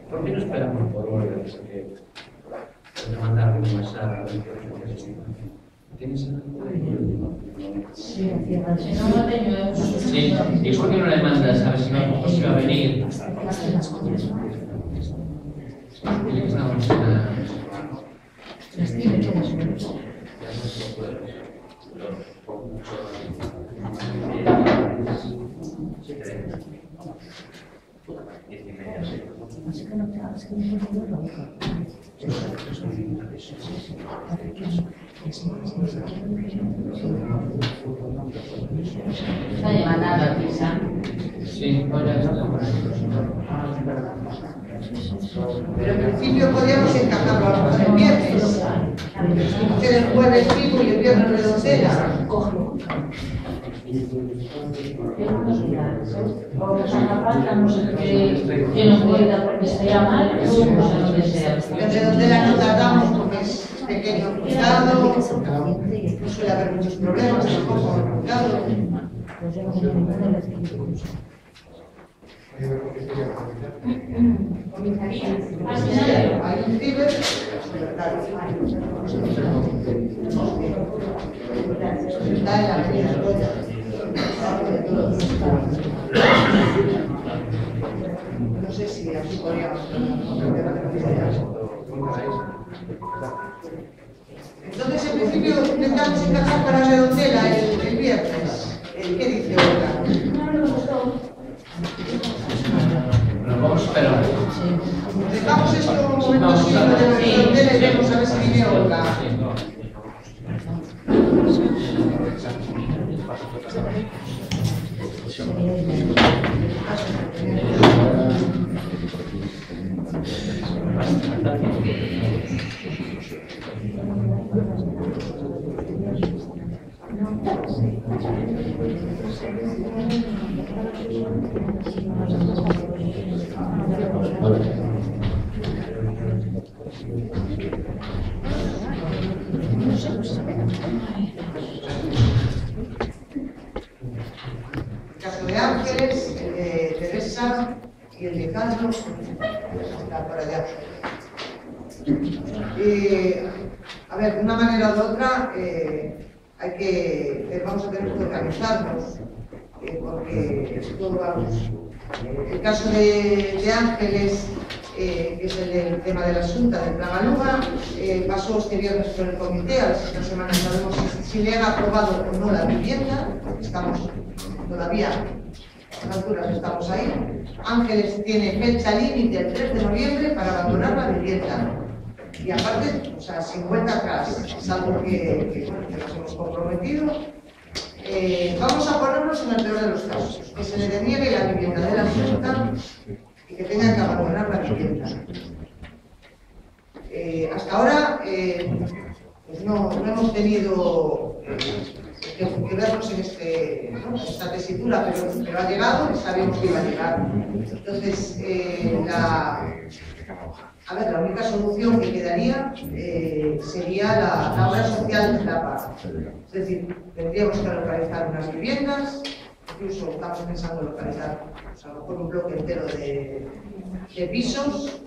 ¿Por qué no esperamos por hoy? Que mandar un mensaje. Sí, si no, no teño Sí, ¿y por qué no le mandas a ver si no si va a venir? Dile que estamos en la- Está llamada Pisa. Sí, Pero en principio podríamos encajarlo a el viernes. Hacer el jueves vivo y el viernes redondela. No sé qué, que no pueda porque estaría mal, o no sé lo que sea. El redondela no tardamos porque es pequeño cruzado, no suele haber muchos problemas tampoco cruzado. Hay un ciber, claro. Está en la avenida Goya. No sé si aquí podríamos. Entonces, en principio, intentamos encajar para redondela el, el viernes. ¿Qué dice Olga? Nos vamos a esperar. Dejamos esto un momento así, lo de la redondela y vemos a ver si viene Olga. El caso de Ángeles, el y el de Carlos, la para allá. Eh, a ver, de una manera u otra, eh, hay que, eh, vamos a tener que organizarnos, eh, porque todo vamos. el caso de, Ángeles, que es el del tema de la Junta del Plan Aluga, eh, pasó este viernes por el comité, a si esta semana sabemos si, le han aprobado o no la vivienda, estamos todavía las alturas estamos ahí. Ángeles tiene fecha límite el 3 de noviembre para abandonar la vivienda. Y aparte, o sea, sin vuelta atrás, es algo que, que, nos hemos comprometido. Eh, vamos a ponernos en el peor de los casos, que se le deniegue la vivienda de la Junta y que tenga que abandonar la vivienda. Eh, hasta ahora eh, pues no, hemos tenido que, que en este, ¿no? esta tesitura, pero, ha llegado y sabemos que iba a llegar. Entonces, eh, la, a ver, la única solución que quedaría eh, sería la, la obra social de la paz. Es decir, tendríamos que localizar unas viviendas, incluso estamos pensando en localizar a lo mejor un bloque entero de, pisos,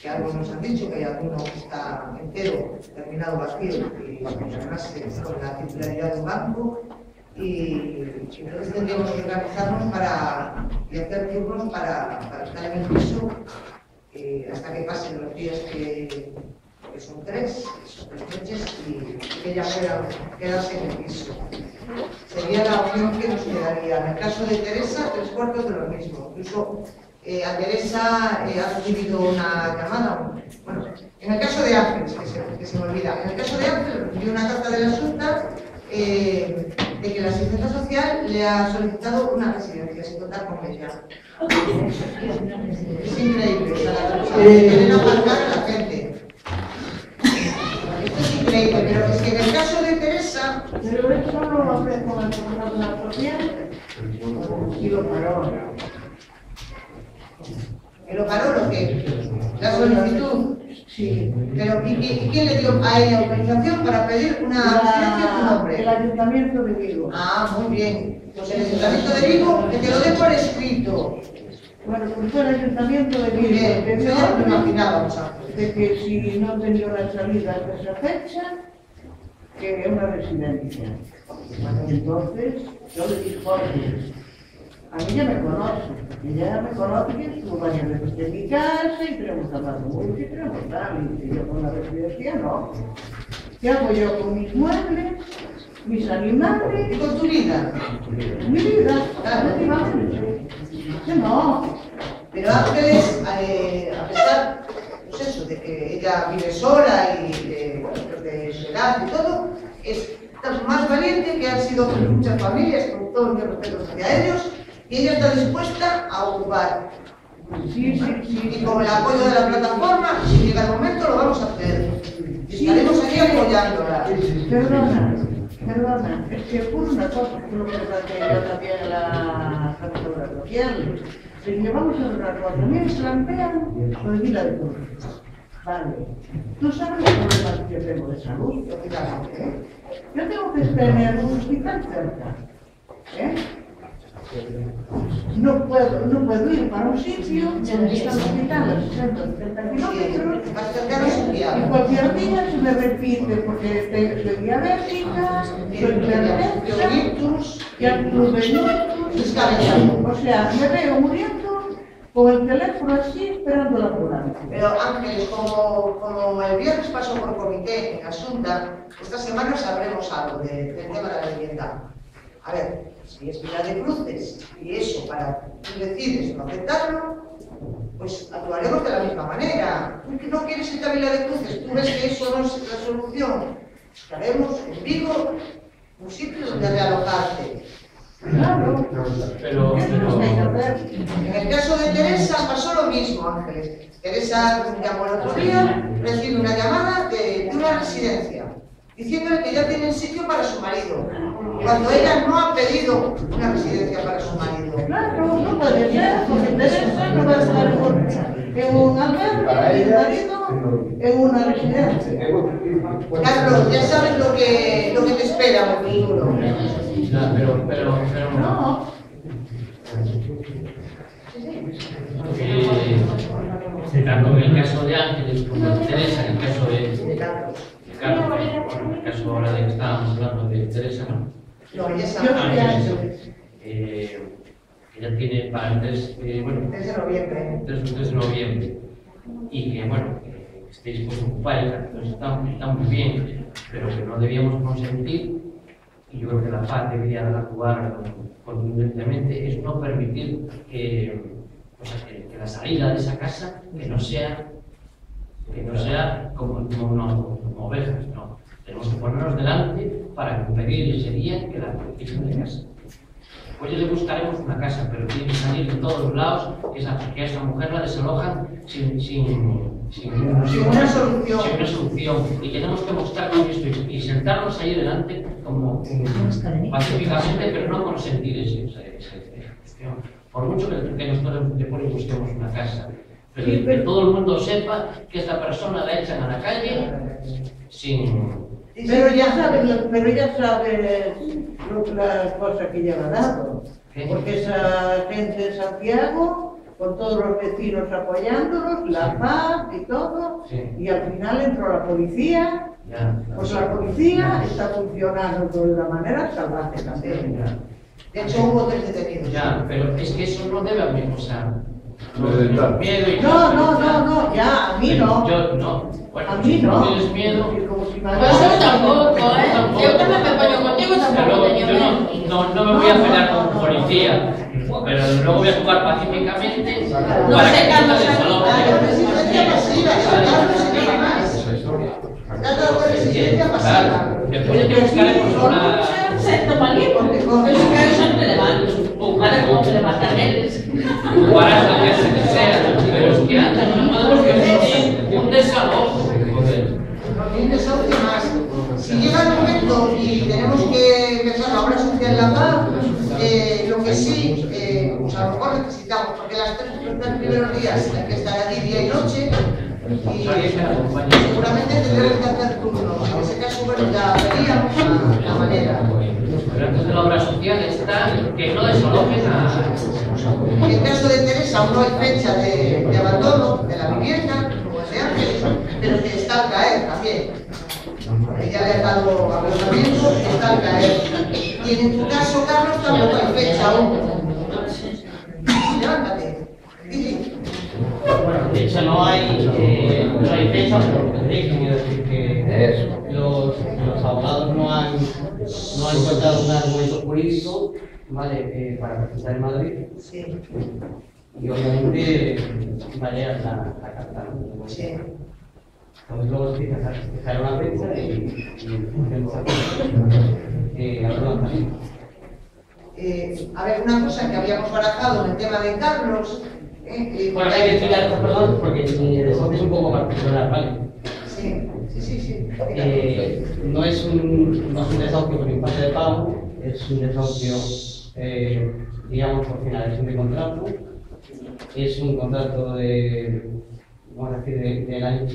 que algo nos han dicho, que hay alguno que está entero, terminado vacío, y además con la titularidad de un banco, y, y entonces tendríamos que organizarnos para, y hacer turnos para, para estar en el piso eh, hasta que pasen los días que, que son tres, son tres noches, y, que ella pueda quedarse en el piso. Sería la opción que nos quedaría. En el caso de Teresa, tres cuartos de lo mismo. Incluso eh, a Teresa eh, ha recibido una llamada. Bueno, en el caso de Ángeles, que se, que se me olvida, en el caso de Ángeles recibió una carta de la Junta eh, de que la asistencia social le ha solicitado una residencia sin contar con ella. Es increíble, o sea, la- la gente. Pero es que en el caso de Teresa, Pero eso no lo hace con el programa de la y lo paró. ¿Que lo paró lo que? La solicitud. Sí. Pero, ¿y, quién le dio a ella autorización para pedir una residencia a La- nombre? El ayuntamiento de Vigo. Ah, muy bien. Pues el Ayuntamiento de Vigo, que te lo dé por escrito. Bueno, pues fue el ayuntamiento de Muy Vigo. bien, ya antes. De que si no tenía la salida hasta esa fecha, que es una residencia. Entonces, yo le dije, a mí ya me conoce, ella ya me conoce que estuvo varias veces en mi casa y tenemos tapado y tenemos tal, y yo con la residencia no. ¿Qué hago yo con mis muebles, mis animales? ¿Y con tu vida? Mi vida, efectivamente. Que no. Pero Ángeles, eh, pues de que ella vive sola y de, pues de su edad y todo, es más valiente que han sido muchas familias, con todo mi respeto hacia ellos, y ella está dispuesta a ocupar. Sí, sí, sí. Y con el apoyo de la plataforma, si llega el momento, lo vamos a hacer. Y estaremos aquí apoyándola. Perdona, perdona, es que por una cosa que lo que planteé yo también la captura social, si llevamos a durar cuatro meses, plantean lo de Vila de Cruz. Vale. ¿Tú sabes los problemas que tengo de salud? Lógicamente, ¿eh? Yo tengo que tener un hospital cerca. ¿eh? No puedo, no puedo ir para un sitio donde está el hospital a 60, 70 kilómetros un y cualquier día se me repite porque soy diabética, soy hipertensa, ya tuve ictus, Descabellado. o sea, me veo muriendo con el teléfono así esperando la ambulancia. Pero Ángeles, como, como el viernes pasó por comité en Asunta, esta semana sabremos algo de, del tema de la vivienda. A ver, si es vida de cruces y eso para tú decides no aceptarlo, pues actuaremos de la misma manera. Tú no quieres irte a Vila de Cruces, tú ves que eso no es la solución. Buscaremos en Vigo un sitio donde realojarte. Claro, Pero. En el caso de Teresa pasó lo mismo, Ángeles. Teresa llamó el otro día, recibe una llamada de, de una residencia, diciéndole que ya tienen sitio para su marido, cuando ella no ha pedido una residencia para su marido. Claro, no puede ser, porque Teresa no va a estar en un, en un albergue, el marido en una residencia. Carlos, ya sabes lo que, lo que te espera el futuro. Ya, pero, pero, pero, No, eh, tanto en el caso de Ángeles como de Teresa, en el caso de, De Carlos. de en el caso ahora de que estábamos hablando de Teresa, ¿no? No, ella Ángeles. eh, ella tiene para el 3, eh, bueno, Desde noviembre. 3, 3 de noviembre y que, bueno, que esté dispuesto a ocupar el entonces está, está muy bien, pero que no debíamos consentir, y yo creo que la paz debería de actuar contundentemente, es no permitir que, o que, la salida de esa casa que no sea que no sea como, como, no, ovejas, no. Tenemos que ponernos delante para impedir ese día que la quiten de casa. Pues ya le buscaremos una casa, pero tiene que salir de todos lados que, esa, que a esa mujer la desalojan sin, sin, una solución. sin una solución. Y tenemos que mostrar con esto y, y sentarnos ahí delante como pacíficamente, pero no consentir ese, cuestión. Por mucho que, que nosotros después busquemos una casa, pero Sí, que todo el mundo sepa que esta persona la echan a la calle sin... Pero ya sabes, lo- pero ya sabes lo- las cosas que lleva dado. ¿Qué? Porque esa gente de Santiago, con todos los vecinos apoyándolos, la paz y todo, Sí. y al final entró la policía, Ya, pues la policía está funcionando de una manera salvaje también. ya. De hecho, hubo tres detenidos. Ya, pero es que eso no debe haber, o sea, No No, no, no, no, ya, a mí no. Yo no. Bueno, A mí no. tienes miedo, Porque como si me Pues yo tampoco, ¿eh? Yo cuando me apoyo contigo tampoco tenía miedo. no, no, no me voy a pelear con un pero luego voy a actuar pacíficamente No para sé, que no se llama más. Trata de resistencia pasiva. Claro, después ya que buscaremos una... Porque con el que se levantan ellos. Jugarás al que se desea, pero es que antes no podemos permitir un desalojo. Tiene desahucio más. Si llega el momento y tenemos que empezar la obra social La Paz, eh, lo que sí, a lo mejor necesitamos, porque las tres, los tres primeros días hay que estar allí día y noche, y seguramente tendremos que hacer turnos. En ese caso, bueno, ya veríamos la, manera. Pero antes de la obra social está que no desalojen a... En el caso de Teresa aún no hay fecha de, de abandono de la vivienda, como es de Ángeles, pero que está al caer también. Ella ya le ha dado aplazamiento, está al caer. Y en tu caso, Carlos, tampoco hay fecha aún. De hecho no hay, eh, no hay fecha, pero lo que dije, quiero decir que los, los abogados no han, no han encontrado un argumento jurídico ¿vale? eh, para presentar en Madrid Sí, y obviamente vale la, la carta. ¿no? sí. Entonces luego sí, fijar fijar una fecha y, y eh, hablar también. Eh, a ver, una cosa que habíamos barajado en el tema de Carlos. Bueno, hay que explicar personas porque mi desahogo es un poco particular, ¿vale? Sí, sí, sí. sí. Eh, no es un, no es un desahucio por impasse de pago, es un desahucio, eh, digamos, por finalización de contrato. Es un contrato de, vamos a decir, de- del año,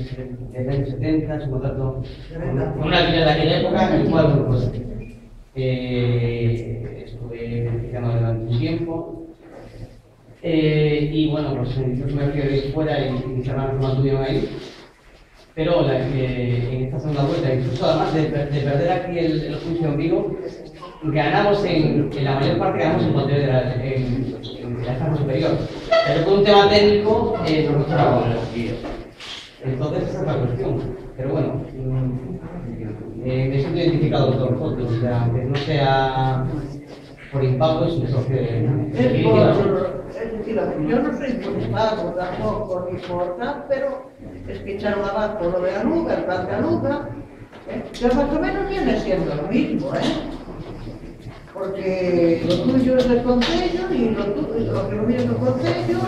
del año 70, es un contrato con una de aquella época, en el cual, pues, eh, estuve verificando durante un tiempo. Eh, y bueno, pues incluso me fui fuera y, mis hermanos no anduvieron ahí. Pero que en esta segunda vuelta, incluso además de, per- de perder aquí el, el juicio en Vigo, ganamos en, en la mayor parte ganamos en Pontevedra, en, la instancia superior. Pero por un tema técnico eh, nos gustaba Entonces esa es la cuestión. Pero bueno, mm, eh, me siento identificado con vosotros, o sea, aunque no sea por impacto, es un yo no soy imputado tampoco ni por tal, pero es que echaron abajo lo de Aluga, el plan de Aluga, ¿eh? que más o menos viene siendo lo mismo, ¿eh? Porque lo tuyo es del Concello y lo, tu, lo que lo mío es del Concello,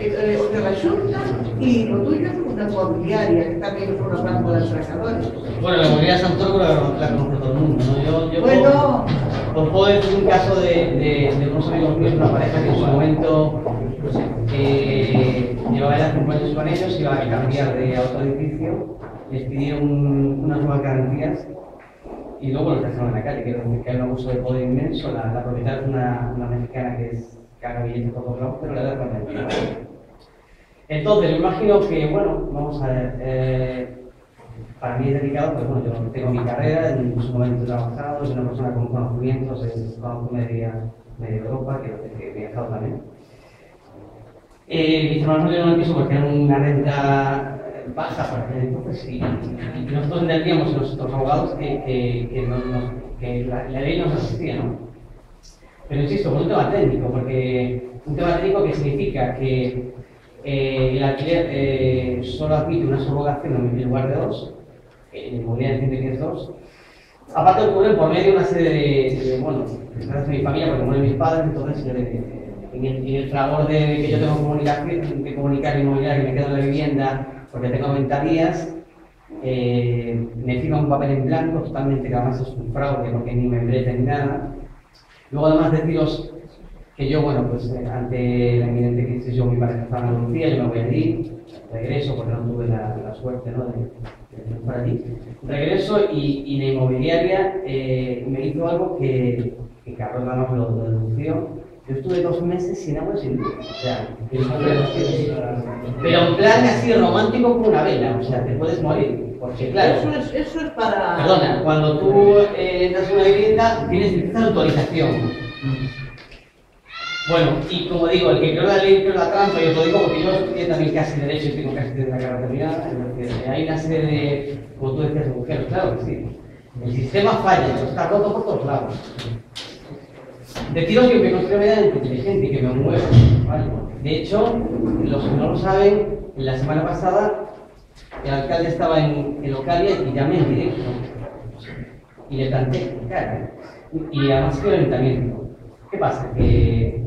eh, o de la Junta, y lo tuyo es una inmobiliaria, que también es una planta de atracadores. Bueno, la movilidad de Santoro la, la conoce todo el mundo, ¿no? Yo, yo Bueno. puedo, puedo decir un caso de, de, unos amigos míos, una pareja que en su momento eh, llevaba ya cinco años con ellos, iba a cambiar de autoedificio, les pidieron un- unas nuevas garantías y luego los dejaron en la calle, que hay un abuso de poder inmenso, la, la propietaria es una, una mexicana que es caga billetes por todos lados, pero la dejan en la. Entonces, me imagino que, bueno, vamos a ver, eh, para mí es delicado, pues bueno, yo tengo mi carrera, en su momento he trabajado, soy una persona con conocimientos, conozco media, media Europa, que, he viajado también. Eh, mis hermanos no un piso porque era una renta eh, baja para aquel entonces y, y nosotros entendíamos, nosotros abogados, que, que, que la, la ley nos asistía, ¿no? Pero insisto, por un tema técnico, porque un tema técnico que significa que eh, el alquiler eh, solo admite una subrogación en lugar de dos, en inmobiliaria entiende que es dos. Aparte ocurre por medio de una serie de, de, bueno, gracias a mi familia, porque mueren mis padres, entonces eh, en el, en el fragor de que yo tengo que comunicar inmobiliaria, que me quedo en la vivienda, porque tengo 90 días, eh, me firma un papel en blanco, totalmente, que además es un fraude, porque ni me embrete ni nada. Luego además deciros que yo, bueno, pues eh, ante la inminente crisis, yo mi pareja estaba en Andalucía, yo me voy allí, regreso porque no tuve la, la suerte ¿no? de, estar allí. Regreso y, y la inmobiliaria eh, me hizo algo que, que Carlos además lo, lo denunció. Yo estuve dos meses sin agua y sin luz. O sea, que no me pero en plan así romántico como una vela, o sea, te puedes morir. Porque claro, Eso es, eso es para... Perdona, cuando tú eh, entras en una vivienda tienes que autorización. Bueno, y como digo, el que creó la ley creó la trampa, yo lo digo porque yo estudié también casi derecho y tengo casi de la carrera terminada, hay una serie de, como tú decías, de mujeres, claro que sí. El sistema falla, está roto por todos lados. Deciros que me considero medianamente inteligente y que me muevo. De hecho, los que no lo saben, la semana pasada el alcalde estaba en, en Localia y llamé en directo. Y le planteé, cara. Y además que el ayuntamiento. ¿Qué pasa? Que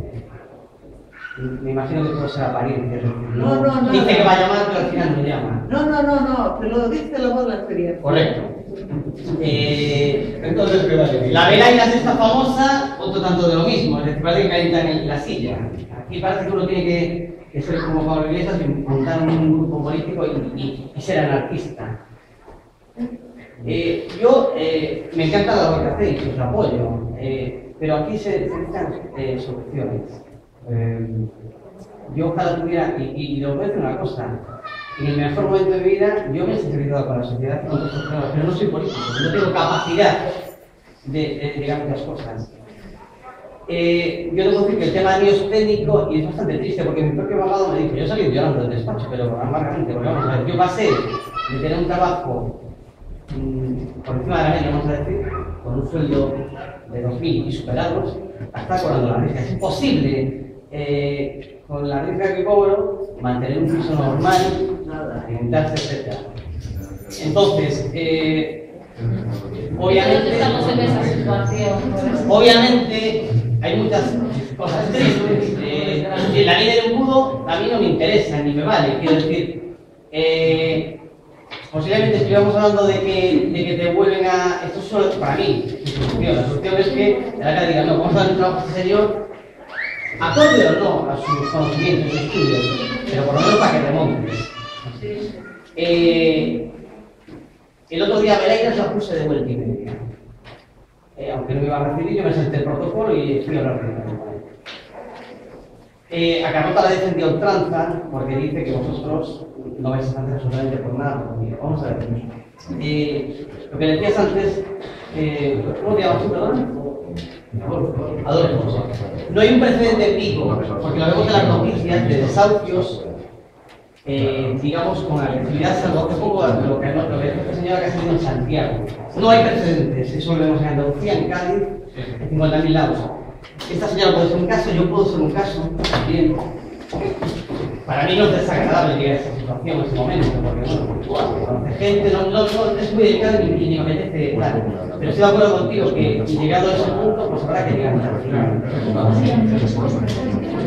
me imagino que todo será decir, No, no, no. Dice que va a llamar, pero al final no llama. No, no, no, no, te lo dice la voz de la experiencia. Correcto. Eh, Entonces, ¿qué va a decir? la vela y la cesta famosa, otro tanto de lo mismo, es decir, parece que calientan en la silla. Aquí parece que uno tiene que, que ser como Pablo Iglesias montar un grupo político y, y- y ser anarquista. Eh, yo, eh, me encanta lo que hacéis, os apoyo, pero aquí se, necesitan soluciones. Eh, yo ojalá tuviera, y, y, os voy a decir una cosa, en el mejor momento de vida, yo me he sensibilizado con la sociedad, problemas, pero no soy político, no tengo capacidad de, de cosas. Eh, yo debo decir que el tema mío es técnico y es bastante triste porque mi propio abogado me dijo, yo salí llorando del despacho, pero amargamente, porque vamos a ver, yo pasé de tener un trabajo mm, por encima de la media, vamos a decir, con un sueldo de 2.000 y superados, a estar cobrando la renta. Es imposible, eh, con la renta que cobro, mantener un piso normal, alimentarse, etc. Entonces, eh, obviamente, estamos en esa situación. obviamente hay muchas cosas tristes. Eh, la ley del embudo a mí no me interesa ni me vale. Quiero decir, eh, posiblemente estuvimos hablando de que, de que te vuelven a. Esto es solo para mí. La solución es que la cara diga, no, vamos a dar un trabajo a este señor, acorde o no a sus conocimientos, sus estudios, pero por lo menos para que remontes. Eh, el otro día Beleiras la puse de vuelta y media. Eh, aunque no me iba a recibir, yo me senté el protocolo y fui a hablar con él. Eh, a Carlota la defendí a ultranza porque dice que vosotros no vais a hacer absolutamente por nada. Porque, vamos a ver. Eh, lo que decías antes, eh, ¿cómo te llamas tú, perdón? Adolfo. No hay un precedente en Vigo, porque lo vemos en las noticias de desahucios, eh, digamos, con agresividad, salvo hace poco lo que, dice esta señora que ha salido en Santiago. No hay precedentes, eso lo vemos en Andalucía, en Cádiz, en 50.000 lados. Esta señora puede ser un caso, yo puedo ser un caso también. Para mí no es desagradable llegar a esa situación en ese momento, porque bueno, conoce gente, no, no, no, es muy delicado ni, ni me apetece tal. Pero estoy de acuerdo contigo que llegado a ese punto, pues habrá que llegar el final.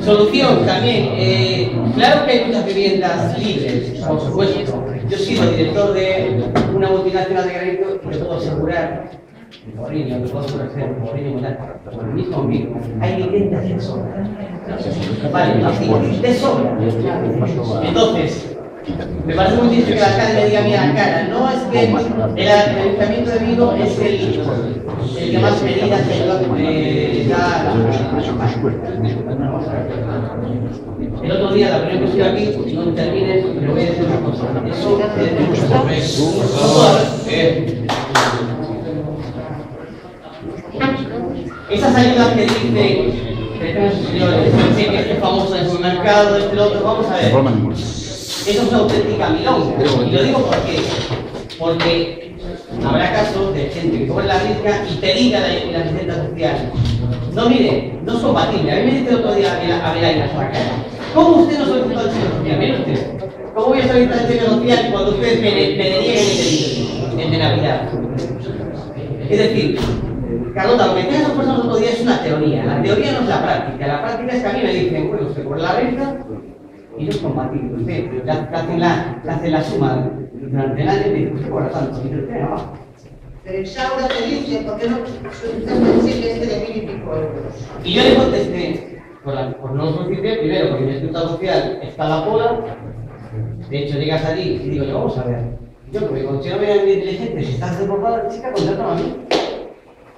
Solución también, eh, claro que hay muchas viviendas libres, por supuesto. Yo he sido director de una multinacional de granito y puedo asegurar Mourinho, te puedo asegurar, Mourinho, por el mismo amigo, hay viviendas de sobra. Vale, así, de sobra. Entonces, me parece muy triste que el alcalde me diga a mí a la cara, no es que el, ayuntamiento de Vigo es el, el que más medidas eh, da el otro día, la primera que estoy aquí, no termines, pero voy a decir una cosa. Eso es Esas ayudas que dicen que tenemos señores, que este famoso en su mercado, este lo otro, vamos a ver. Eso es una auténtica milonga. Y lo digo porque, porque habrá casos de gente que cobre la rica y te diga la, la asistencia social. No, mire, no es compatible. A mí me dice el otro día a Belaina a la cara. ¿Cómo usted no solicitó el seguro social? Mire usted. ¿Cómo voy a solicitar el seguro social cuando ustedes me, me denieguen el de, el de Navidad? Es decir, Carlota, lo que tienen esas personas el otro día es una teoría. La teoría no es la práctica. La práctica es que a mí me dicen, bueno, usted cobra la renta y no es compatible. Usted hace la, hace la suma durante el año y dice, usted cobra tanto. Y usted no. Pero Isaura te dice, ¿por qué no el cheque este de mil y pico euros? Y yo le contesté, por, la, por no solicité, primero porque mi escritura social está la cola. De hecho, llegas allí y digo, yo, vamos a ver. Yo, porque considero que muy inteligente, si estás desbordada, chica, contrátame a mí.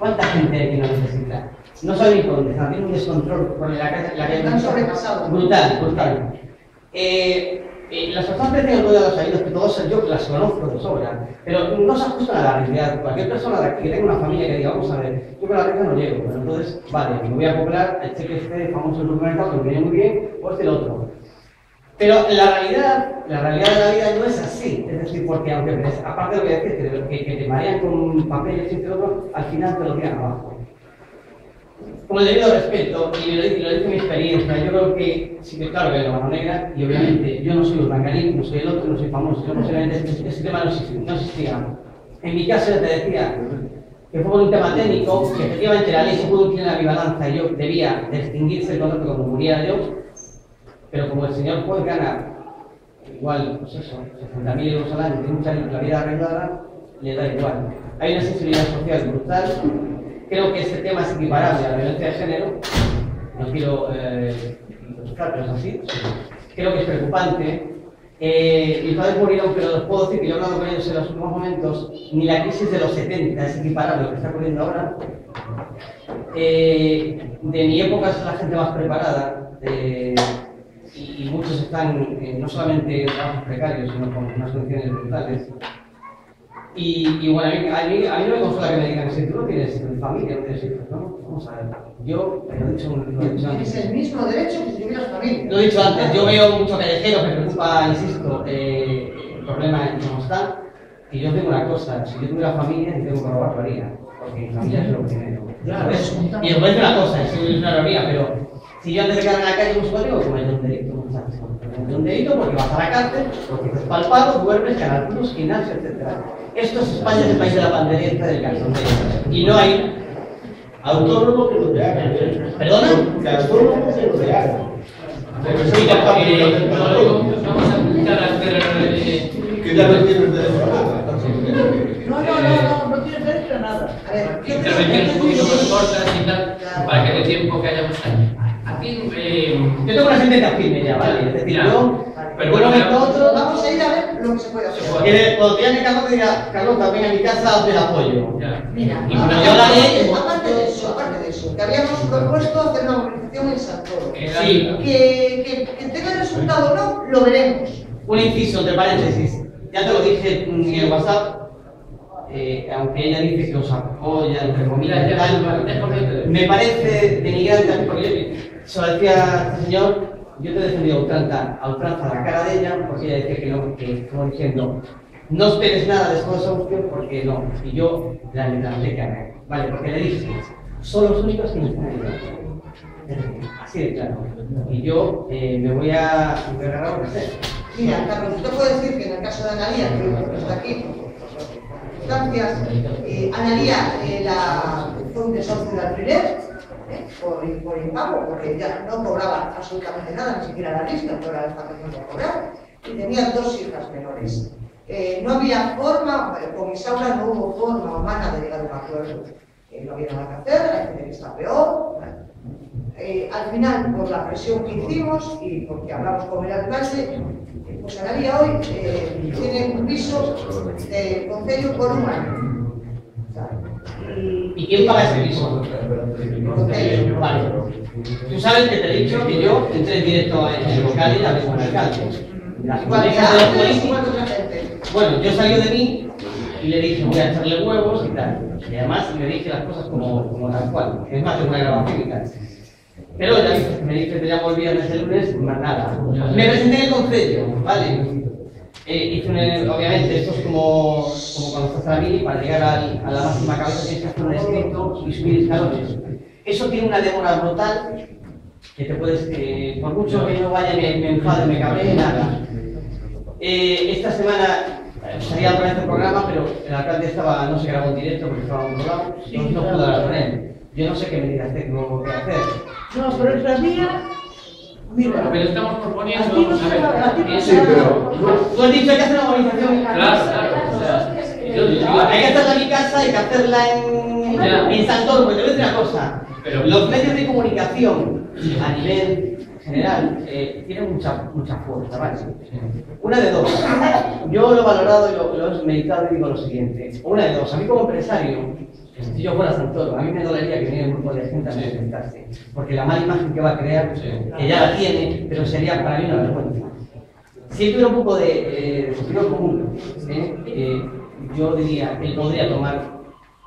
¿Cuánta gente hay que no necesita? No mi contestar, tiene un descontrol por la calle. La Están sobrepasados. Brutal, brutal. Eh, eh, las personas que tienen todas las ayudas, que todos yo las conozco de sobra, pero no se ajustan a la realidad. Cualquier persona de aquí que tenga una familia que diga, vamos a ver, yo con la renta no llego, pero entonces, vale, me voy a comprar el cheque este famoso supermercado que me viene muy bien, o este el otro. Pero la realidad, la realidad de la vida no es así. Es decir, porque aunque aparte de lo que decís, que, que, te marean con papeles y otro, al final te lo tiran abajo. Como el debido respeto, y lo, y dice mi experiencia, yo creo que sí que claro que la mano negra, y obviamente yo no soy Urdangarín, no soy el otro, no soy famoso, yo este tema no existía, no existía. En mi caso ya te decía que fue por un tema técnico, que efectivamente la ley se pudo inclinar a mi balanza y yo debía distinguirse el contrato como muriera yo, pero como el señor juez gana igual, pues eso, 60.000 euros al año, tiene mucha la vida arreglada, le da igual. Hay una sensibilidad social brutal. Creo que este tema es equiparable a la violencia de género. No quiero eh, pero es así. Creo que es preocupante. Eh, mis padres murieron, pero les puedo decir que yo he hablado con ellos en los últimos momentos, ni la crisis de los 70 es equiparable a lo que está ocurriendo ahora. Eh, de mi época es la gente más preparada. Y, y muchos están eh, no solamente en trabajos precarios, sino con unas condiciones brutales. Y, y bueno, a mí, a, mí, a mí no me consuela que me digan, si tú no tienes familia, no tienes hijos, ¿no? Vamos a ver, yo, lo he dicho, lo he dicho antes. Tienes el mismo derecho que si tuvieras familia. Lo he dicho antes, yo veo mucho callejero, me preocupa, insisto, eh, el problema en cómo está. Y yo tengo una cosa, si yo tuviera familia y tengo que robar, lo haría. Porque mi familia es lo primero. ¿sabes? Y os voy a decir una cosa, es una ironía, pero si yo antes de quedarme en la calle cometer un delito, muchachos. Cometer un delito porque vas a la cárcel, porque estás palpado, duermes, canal gimnasio, etc. Esto es España, es el país de la pandemia del calzonero. Y no hay Autónomo que lo te haga. ¿Perdona? Que autónomo que lo te haga. Mira, eh, no, vamos a Que ya no tienes derecho a nada. No, no, no, no, no tienes derecho a nada. A ver, ¿qué intervenciones un poquito más cortas y tal, para que dé tiempo que haya más Aquí, eh, Yo tengo una sentencia firme ya, ¿vale? Es decir, yo, Pero bueno, momento otro, Vamos a ir a ver lo que se puede hacer. que cuando te llame Carlos te diga, Carlos, ven a mi casa, os doy apoyo. Mira, yo la ley- aparte de eso, aparte de eso, que habíamos propuesto hacer una movilización en Santoro. Sí. Que, que, que tenga resultado o no, lo veremos. Un inciso, entre paréntesis. Ya te lo dije en el WhatsApp, eh, aunque ella dice que os apoya, entre comillas, me parece denigrante a mí, porque yo se lo decía a este señor, yo te he defendido a ultranza, a ultranza la cara de ella, porque ella decía que no, que como diciendo, no esperes nada de solución porque no. Y yo la intenté que haga. Vale, porque le dije, son los únicos que me están ayudando. Así de claro. Y yo eh, me voy a voy a sea. Mira, Carlos, usted puede decir que en el caso de Analía, que está aquí, circunstancias, eh, Analía eh, la, fue un desahucio de alquiler eh, por, por impago, porque ya no cobraba absolutamente nada, ni siquiera la lista, pero la estaba empezando a cobrar, y tenía dos hijas menores. Eh, no había forma, eh, con Isaura no hubo forma humana de llegar a un acuerdo. Eh, no había nada que hacer, que está peor. Al final, por la presión que hicimos y porque hablamos con el alcalde, pues Analia hoy eh, tiene un piso de concello por un año. Y- ¿Y quién paga ese piso? Vale. Tú sabes que te he dicho que yo entré directo en el local y hablé con el alcalde. Las de los políticos. Bueno, yo salí de mí y le dije, voy a echarle huevos y tal. Y además le dije las cosas como, como tal cual. Es más, tengo una grabación y tal. Pero ya me dice, te llamo el viernes, el lunes, más nada. Me presenté en el concello, ¿vale? Eh, hice un- obviamente, esto es como, como cuando estás a la mili, para llegar al- a la máxima cabeza tienes que hacer un escrito y subir escalones. Eso tiene una demora brutal que te puedes, eh, por mucho que yo vaya, me, me enfade, me cabree, nada. Eh, esta semana eh, salía otra vez el programa, pero el alcalde estaba, no se grabó en directo porque estaba en otro lado, no, no pude hablar con él. Yo no sé qué medidas tengo que hacer. No, pero esta día, mira, Pero estamos proponiendo, no a se va- no se va- Tú has dicho hay que hacer una organización. Claro, claro, o sea, yo Hay que hacerla en mi casa, hay que hacerla en, Ya. en porque te voy a decir una cosa. Pero- Los medios de comunicación a nivel general eh, tienen mucha, mucha fuerza, ¿vale? Una de dos. Yo lo he valorado y lo, lo he meditado y digo lo siguiente. Una de dos. A mí como empresario, si yo fuera Santoro, a mí me dolería que viniera un grupo de gente a manifestarse. Porque la mala imagen que va a crear, que ya la tiene, pero sería para mí una vergüenza. Si tuviera un poco de, eh, sentido común, ¿eh? Eh, yo diría, él podría tomar,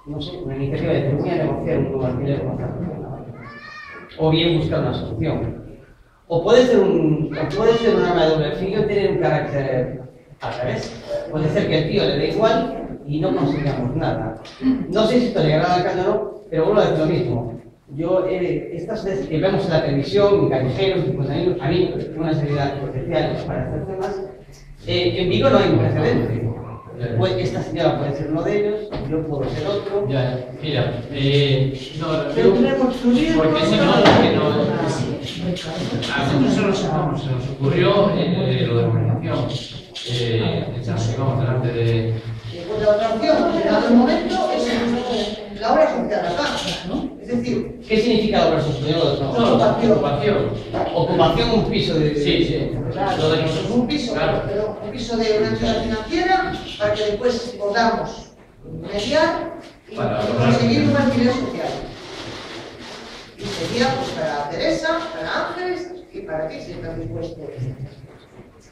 no sé, una iniciativa de decir, voy a negociar un nuevo alquiler con ¿vale? O bien buscar una solución. O puede ser un, o puede ser un arma de doble filo y tener un carácter al revés. Puede ser que el tío le dé igual y no consigamos nada. No sé si esto le agrada al alcalde o no, pero vuelvo a decir lo mismo. Yo, eh, estas veces que vemos en la televisión, en callejeros, en contenidos, a mí, una seriedad potencial para estos temas, eh, en Vigo no hay un precedente. Pues esta señora puede ser uno de ellos, yo puedo ser otro. Ya, mira, eh, no, pero yo, tenemos su día. porque si no, que no, a nosotros se nos, vamos, se nos ocurrió eh, lo de organización, eh, delante de, La otra opción, en otro momento, es la hora social acá, ¿no? Es decir, ¿Qué significa obra sustituida? No, no, ocupación, Ocupación un piso de... sí, sí, lo de nosotros, un piso, claro, pero un piso de una entidad financiera para que después podamos mediar y Para conseguir un alquiler social. Y sería pues, para Teresa, para Ángeles y para ti, si están dispuestos.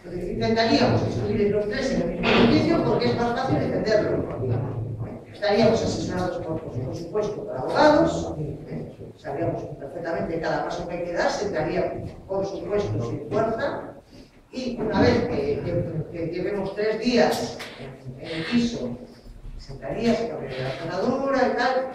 Intentaríamos estudiar los tres en el mismo edificio porque es más fácil defenderlo. Estaríamos asesorados por, por supuesto, por abogados, ¿eh? sabríamos perfectamente cada paso que hay que dar, se entraría, por supuesto, sin fuerza, y una vez que, llevemos tres días en el piso, se entraría, se cambiaría la cerradura y tal,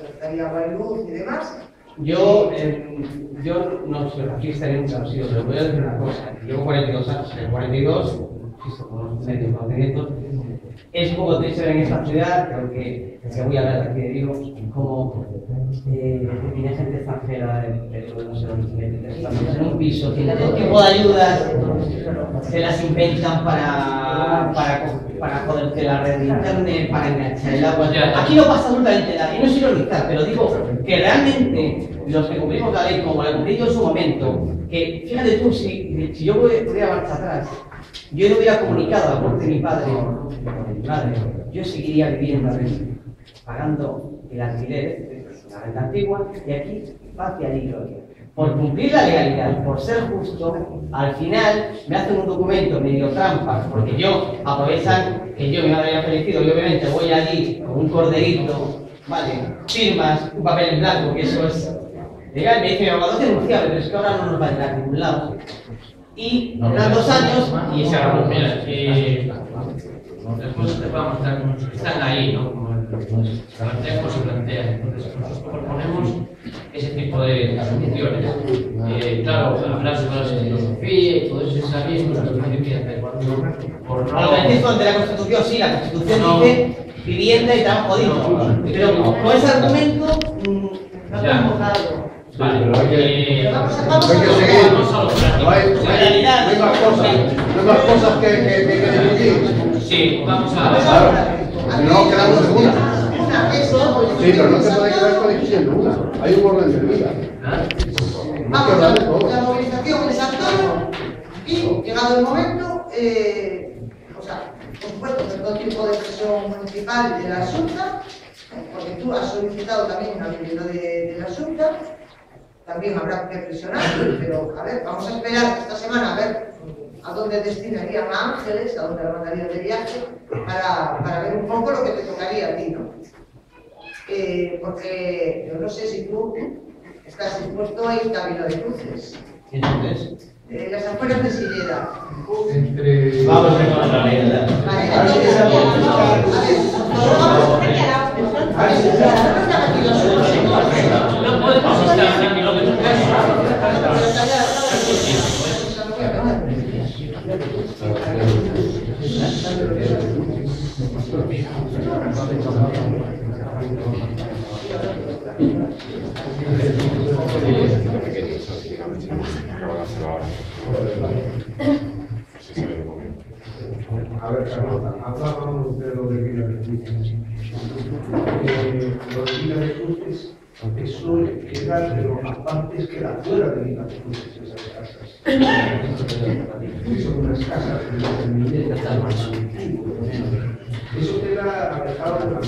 prestaría agua y luz y demás, Yo, eh, yo no soy racista ni mucho sido, pero voy a decir una cosa. Llevo 42 años, en el 42, insisto, con los medios conocimientos. Es un poco triste en esta ciudad, creo que, que voy a hablar aquí de Vigo, como eh, que tiene gente extranjera, de, no sé en un piso, tiene todo tipo de ayudas, se las inventan para, para joderte la red de internet, para enganchar el agua. Aquí no pasa absolutamente nada, y no es ironizar, pero digo que realmente los que cumplimos la ley, como la cumplí yo en su momento, que fíjate tú, si, si yo pudiera marcha atrás, yo no hubiera comunicado a muerte de mi padre, de mi madre, yo seguiría viviendo aquí, pagando el alquiler la renta antigua, y aquí paz y gloria. Por cumplir la legalidad, por ser justo, al final me hacen un documento medio trampa, porque yo aprovechan que yo mi madre había fallecido, y obviamente voy allí con un corderito, vale, firmas, un papel en blanco, que eso es legal, me dice mi abogado denunciable, pero es que ahora no nos va a llegar a ningún lado. Y eran dos años y se acabó. Mira, eh, las cosas que vamos a estar, están ahí, ¿no? Como el pues se plantea. Entonces, nosotros proponemos ese tipo de soluciones. Eh, claro, hablar sobre la filosofía y todo eso es hacer. Por no... A lo que dices de la Constitución, sí, la Constitución No. dice vivienda y trabajo digno. Pero con ese argumento mm, no hemos dado. Vale, Pero hay que- eh, Vamos Hay que seguir. vamos a los No hay, no hay- no hay más cosas, no hay más cosas que, que, que, que discutir. Sí, vamos a... Claro, no quedamos en una. Sí, pero no se puede quedar con diciendo una. Hay un orden de vida. ¿Ah? Vamos de a la movilización en San Antonio y, llegado el momento, eh, o sea, por supuesto, con todo tipo de presión municipal de la Junta, porque tú has solicitado también una vivienda de, de la Junta, también habrá que presionar, pero a ver, vamos a esperar esta semana a ver a dónde destinarían a Ángeles, a dónde la mandarían de viaje, para, para ver un poco lo que te tocaría a ti, ¿no? Eh, porque yo no sé si tú estás dispuesto a ir camino de cruces. Entonces, Eh, las afueras de Silleda. Entre... vamos a ver la realidad. Vale, entonces, a ver, vamos No podemos estar en kilómetros A ver, hablábamos de lo de Villa de lo de Villa de eso queda, es que era fuera de Villa de esas casas. Son unas casas que terminé, Eso queda alejado de La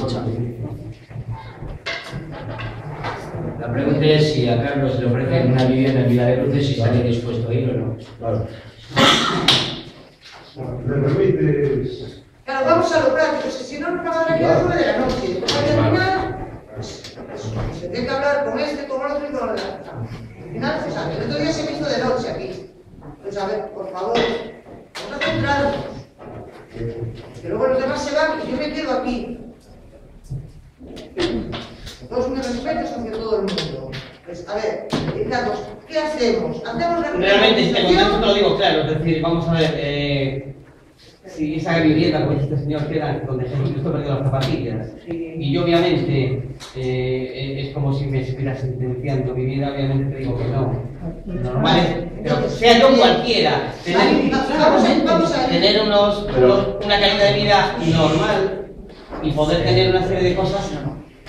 pregunta es si a Carlos le ofrecen una vivienda en Villa de Cruces si estaría dispuesto a ir o no. Claro. ¿Me permites? Claro, vamos a lo práctico, si si no, nos van a a las nueve de la noche. Después de terminar, pues, se tiene que hablar con este, con el otro y con el otro. Al final, o sea, el otro día se me hizo de noche aquí. Entonces, a ver, por favor, vamos a centrarnos. Que luego los demás se van y yo me quedo aquí. Todos mis respetos hacia todo el mundo. Pues, a ver, Carlos, ¿qué hacemos? ¿Hacemos la Realmente, este contexto te lo digo claro, es decir, vamos a ver, eh, si esa vivienda, como dice este señor, queda donde Jesucristo perdió las zapatillas, y yo obviamente, eh, es como si me estuviera sentenciando. Mi vida, obviamente te digo que no. Normal es, pero sea yo cualquiera, tener, Vamos a- vamos a- tener unos, unos- una calidad de vida normal y poder tener una serie de cosas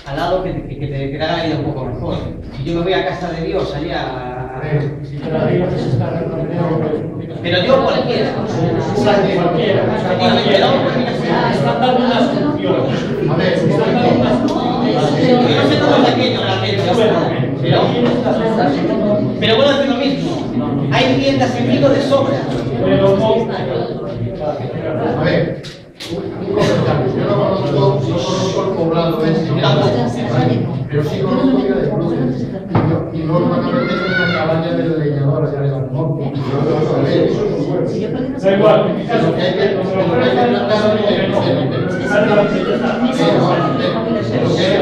al lado que, que, que te, que te haga la vida un poco mejor. Si yo me voy a casa de Dios allá a, a- Pero digo que se está recorriendo. pero yo cualquiera. Cualquiera. Dando una solución. A ver, Están dando una solución. Yo no sé cómo es aquello realmente. Pero, pero a decir lo mismo. Hay viviendas en Vigo de sobra. A ver, Yo no conozco, no conozco el poblado ese, pero sí conozco Villa de Cruces. Y Y normalmente es una cabaña del leñador allá de la monte. Da igual, Lo que hay que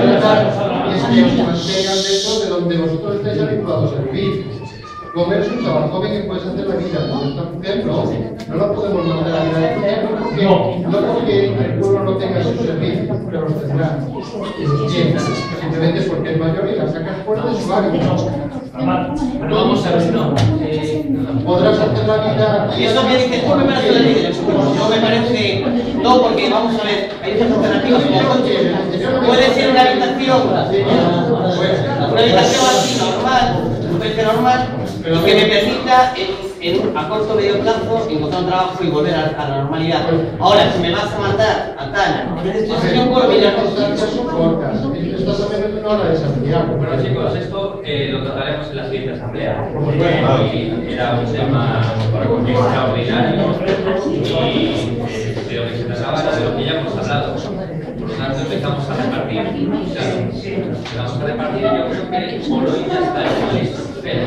tratar es que os mantengan dentro de donde vosotros estáis habituados a vivir. Comer es un chaval joven que puedes hacer la vida, pero esta mujer no, no la podemos mandar a la vida porque no porque el pueblo no tenga sus servicios, pero los tendrá. Los tiene, simplemente porque es mayor y la sacas fuera de su hábitat. Pero vamos a ver, no. eh, Podrás hacer la vida Y eso que dices, tú me parece la ley yo me parece, no, porque vamos a ver, hay muchas alternativas. Puede ser una habitación, una habitación así normal, un normal, y que me permita en, en un- a corto o medio plazo encontrar un trabajo y volver a, a la normalidad. Ahora, si me vas a mandar a tal, entonces yo puedo mirar son cortas. Estás a menos de una hora de Santiago. Bueno chicos, esto eh, lo trataremos en la siguiente asamblea. Y era un tema extraordinario y eh, de lo que se trataba era de lo que ya hemos hablado. Por lo tanto empezamos a repartir. O sea, empezamos a repartir y yo creo que por hoy ya está listo. Espera.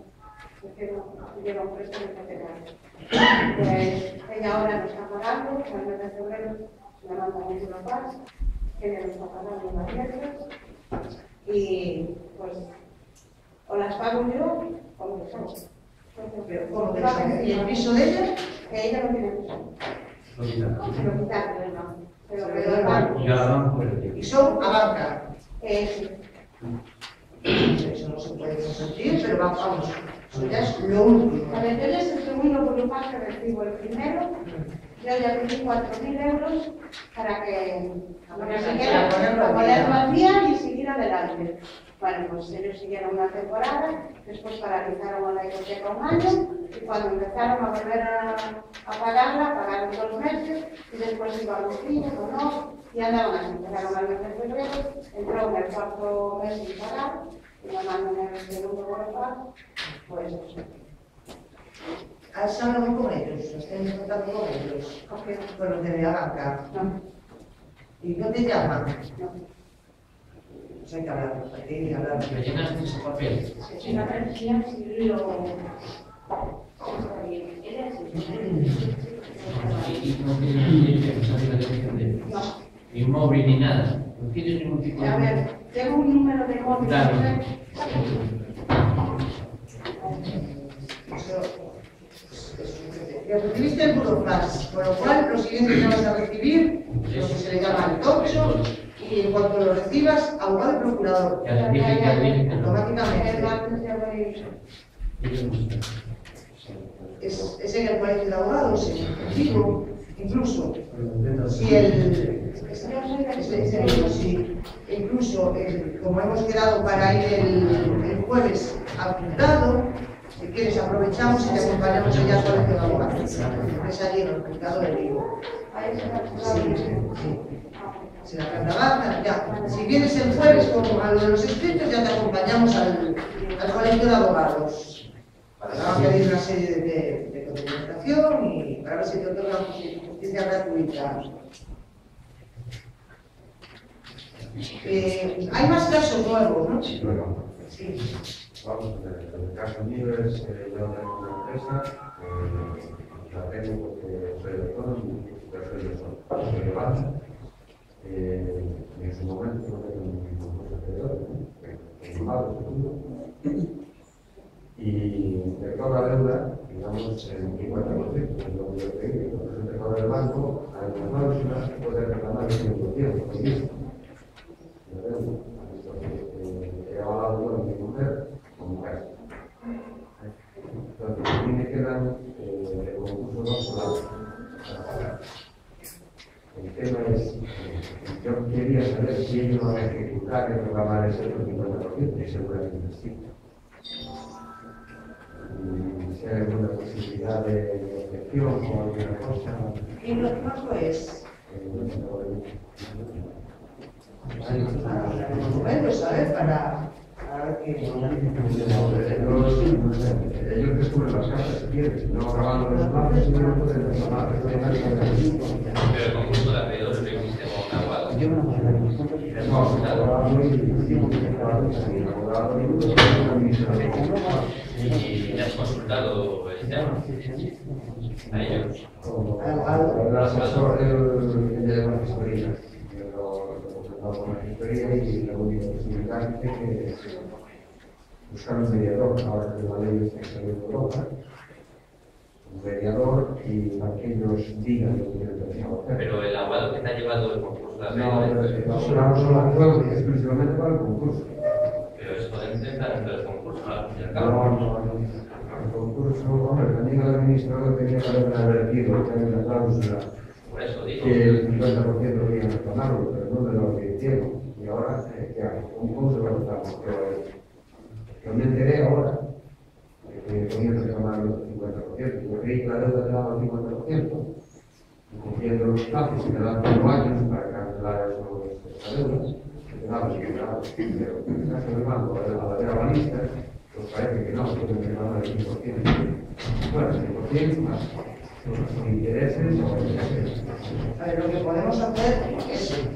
no lleva un préstamo hipotecario. Pues ella ahora no está pagando, en el mes de febrero me manda un más, que ella no está pagando unas meses. Y pues, o las pago yo, o lo sea. Pero. ¿Y el piso de ella? Que ella no tiene piso. Lo quitaron, ¿no? Se lo quedó el banco. el Y son a banca. Eh. Eso no se puede consentir, pero va- vamos, ya es lo último. A ver, yo les segundo volumen que recibo el primero, yo ya pedí 4.000 euros para que para Para siguiera- ponerlo al para día. ponerlo al día y seguir adelante. Bueno, pues ellos siguieron una temporada, después paralizaron la hipoteca un año y cuando empezaron a volver a, a pagarla, pagaron dos meses y después iban los días o no, y andaban así. Empezaron al mes de febrero, entró en el cuarto mes sin pagar y me mandan el segundo pues ¿Has hablado con ellos? ¿Has tenido contacto con ellos? Con los de la banca. ¿Y no te llaman? Pues hay que hablar, hay que hablar. ¿Me llenaste ese papel? Sí, la parecía sí, lo... Y no tienes ni no Ni móvil ni nada. No tienes ningún tipo de... A ver, tengo un número de móvil. Claro. Recibiste el Burofax, con lo cual lo siguiente que vas a recibir, lo que se le llama el tocho, y en cuanto lo recibas, abogado y procurador. Automáticamente. Es, es en el colegio de abogados, en Vigo, incluso. Si el, es, es- es el mismo, si incluso el- como hemos quedado para ir el, el jueves al juzgado, si quieres aprovechamos y te acompañamos allá al colegio de abogados. Es allí en el juzgado de Vigo. Sí, sí. Planta baja, ya. Si vienes el jueves como a lo de los escritos, ya te acompañamos al, al colegio de abogados. Para pedir una serie de, de, de documentación y para ver si te otorgan justi- justicia gratuita. Eh, hay más casos nuevos, ¿no? Bueno, Sí. vamos ver, en el caso mío es, eh, yo tengo una empresa, eh, la tengo porque soy autónomo, pero soy yo solo, soy de banda. Eh, en su momento no tengo ningún anterior, ¿no? Con malo, segundo. Y me cobra deuda, digamos, en 50%, es lo que yo pedí, cuando se te cobra el banco, a las cláusulas se puede reclamar el 100%, con porque he avalado yo a mi mujer con casa. Entonces, a mí me quedan eh, el concurso dos por lado. tema es, yo quería saber si ellos van a ejecutar el programa de ese 50%, que seguramente sí. Y si hay alguna posibilidad de objeción o alguna cosa. Y lo que es, ¿sabes? Para, para ver que... Ellos, descubren las casas no grabando los plazos y no pueden reclamar. Pero el concurso de acreedores lo hiciste con Aguado. Y has consultado el tema a ellos. El asesor lleva la yo lo he consultado con la gestoría y la posibilidad es que buscar un mediador, ahora que la ley está saliendo de Europa, un mediador y para que ellos digan lo que quieren hacer. Pero el abogado que te ha llevado el concurso de No, es no solo juego exclusivamente para el concurso. Pero eso debe intentar entre el concurso, No, no, no. El concurso, hombre, también el administrador tenía que haber advertido que había una cláusula que el 50% debía reclamarlo, pero no de lo ahora, eh, ¿qué hago? ¿Cómo, cómo se va a votar? Yo me enteré ahora de que podían reclamar el otro 50%. Yo creí que la deuda daba el 50%, cumpliendo los plazos que te dan cinco años para cancelar esas deudas, que daban que te daban. Pero en el caso del banco, a la ver avalista, pues parece que no, que tienen que reclamar el 5%. Bueno, el 5% más los intereses o que ver, lo que podemos hacer es,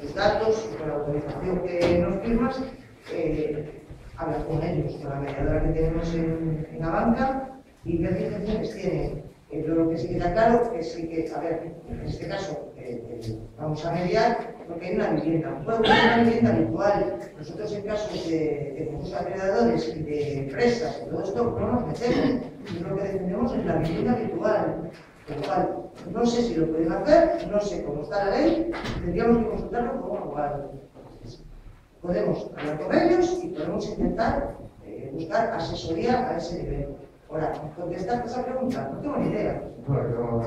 tus datos, con la autorización que nos firmas, eh, hablar con ellos, con la mediadora que tenemos en, la banca y qué intenciones tienen. Eh, lo que sí queda claro es que, a ver, en este caso, eh, eh, vamos a mediar porque hay una vivienda. Puede ser una vivienda habitual. Nosotros en casos de, de concursos y de empresas y todo esto no nos metemos. Y lo que defendemos es la vivienda habitual. Con lo cual, no sé si lo pueden hacer, no sé cómo está la ley, tendríamos que consultarlo con un abogado. Podemos hablar con ellos y podemos intentar eh, buscar asesoría a ese nivel. Ahora, contestar esa pregunta, no tengo ni idea. Bueno,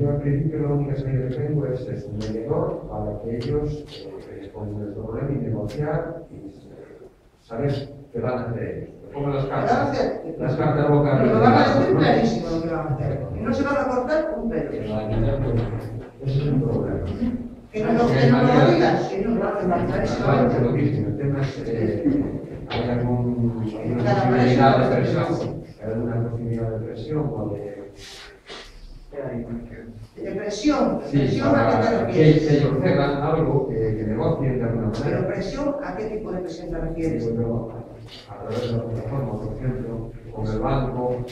yo, al principio la única salida que tengo es, es un mediador para que ellos eh, respondan el problema y negociar y eh, saber qué van a hacer ellos. Como las ¿Qué van a cartas, las cartas vocales. Pero lo van a decir clarísimo lo que van a hacer. Y no se van a cortar un pelo. Ese es un problema. Que no, lo- digas, que no lo mismo, el tema es, eh, hay algún, alguna posibilidad de presión, hay alguna posibilidad de presión o de... Depresión, Sí, depresión a qué te refieres. que ellos tengan algo que, que negocien de alguna Pero manera. presión, ¿a qué tipo de presión te refieres? A través de la plataforma, por ejemplo, con el banco,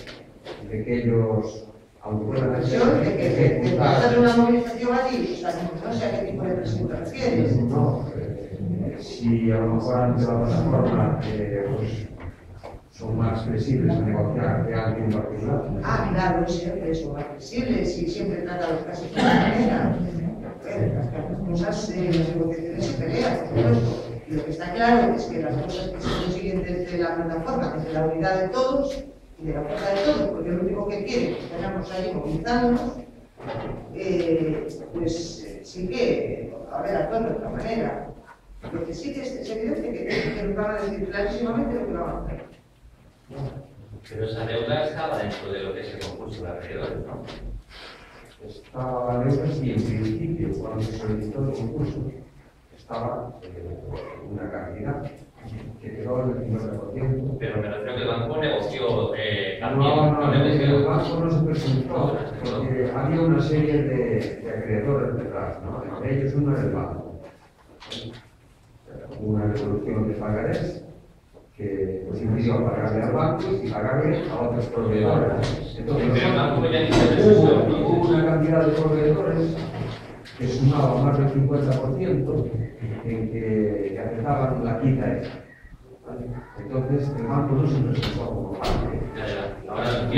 de que ellos, aunque puedan Presión de que hacer ejecutar, una movilización allí, o sea, no- sé a qué tipo de presión te refieres. no, eh, si a lo mejor ante la plataforma eh, pues, son más flexibles a negociar que alguien en particular. Ah, claro, siempre son más flexibles y siempre trata los casos de una manera. Las cosas, eh, las negociaciones se pelean, por supuesto. Y lo que está claro es que las cosas que se consiguen desde la plataforma, desde la unidad de todos y de la fuerza de todos, porque lo único que quieren es que estemos ahí movilizándonos, eh, pues eh, sí que, a ver, actuando de otra manera. Lo que sí que es, es evidente que, que nos van a decir clarísimamente lo que van a hacer. Pero esa deuda estaba dentro de lo que es el concurso de acreedores, ¿no? Estaba la deuda, sí, en principio, cuando se solicitó el concurso, estaba eh, una cantidad que quedó en el 50%. Pero me refiero que el banco negoció eh, también. No, no, no, el banco no se presentó, porque había una serie de, de acreedores detrás, ¿no? Entre ellos uno era el banco. Una devolución de pagarés que pues, impidió pagarle al banco y pagarle a otros proveedores. Entonces, hubo, hubo una cantidad de proveedores que sumaba más del 50% en que, que aceptaban la quita esa. ¿vale? Entonces, el banco no se presentó como parte.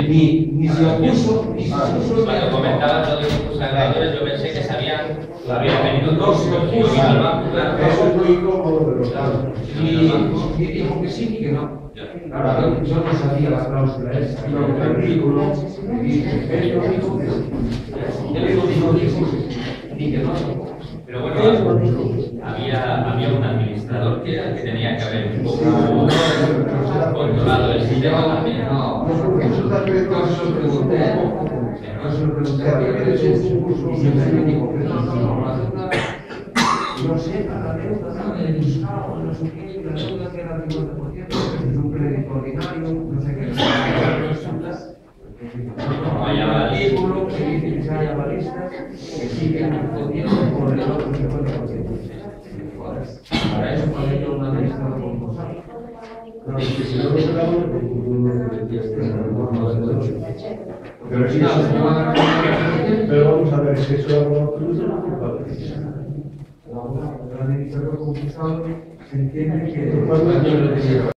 Ni, ni se opuso, ni se opuso. Cuando comentabas lo de de acreedores, yo pensé que sabían, habían venido dos, al banco. Eso es muy incómodo. Y, y dijo que sí y que no. Ahora, yo, yo no sabía la cláusula esa, el artículo, y dije, él lo dijo que sí. Él lo dijo que sí, y que no. había, había un administrador que, que tenía que haber un poco controlado el sistema también. No, no se lo pregunté. No se lo pregunté a mí, me dice un curso y yo me dijo, pero no, no, no, no sé, la deuda, no, el buscado, no sé qué, la deuda que era del 50%, es un crédito ordinario, no sé qué, resulta No hay avalistas. que que hay avalistas 50%. Para eso para ello un administrador concursal. No, es si no lo pues, Pero vamos a ver, que eso es algo concursal se entiende que.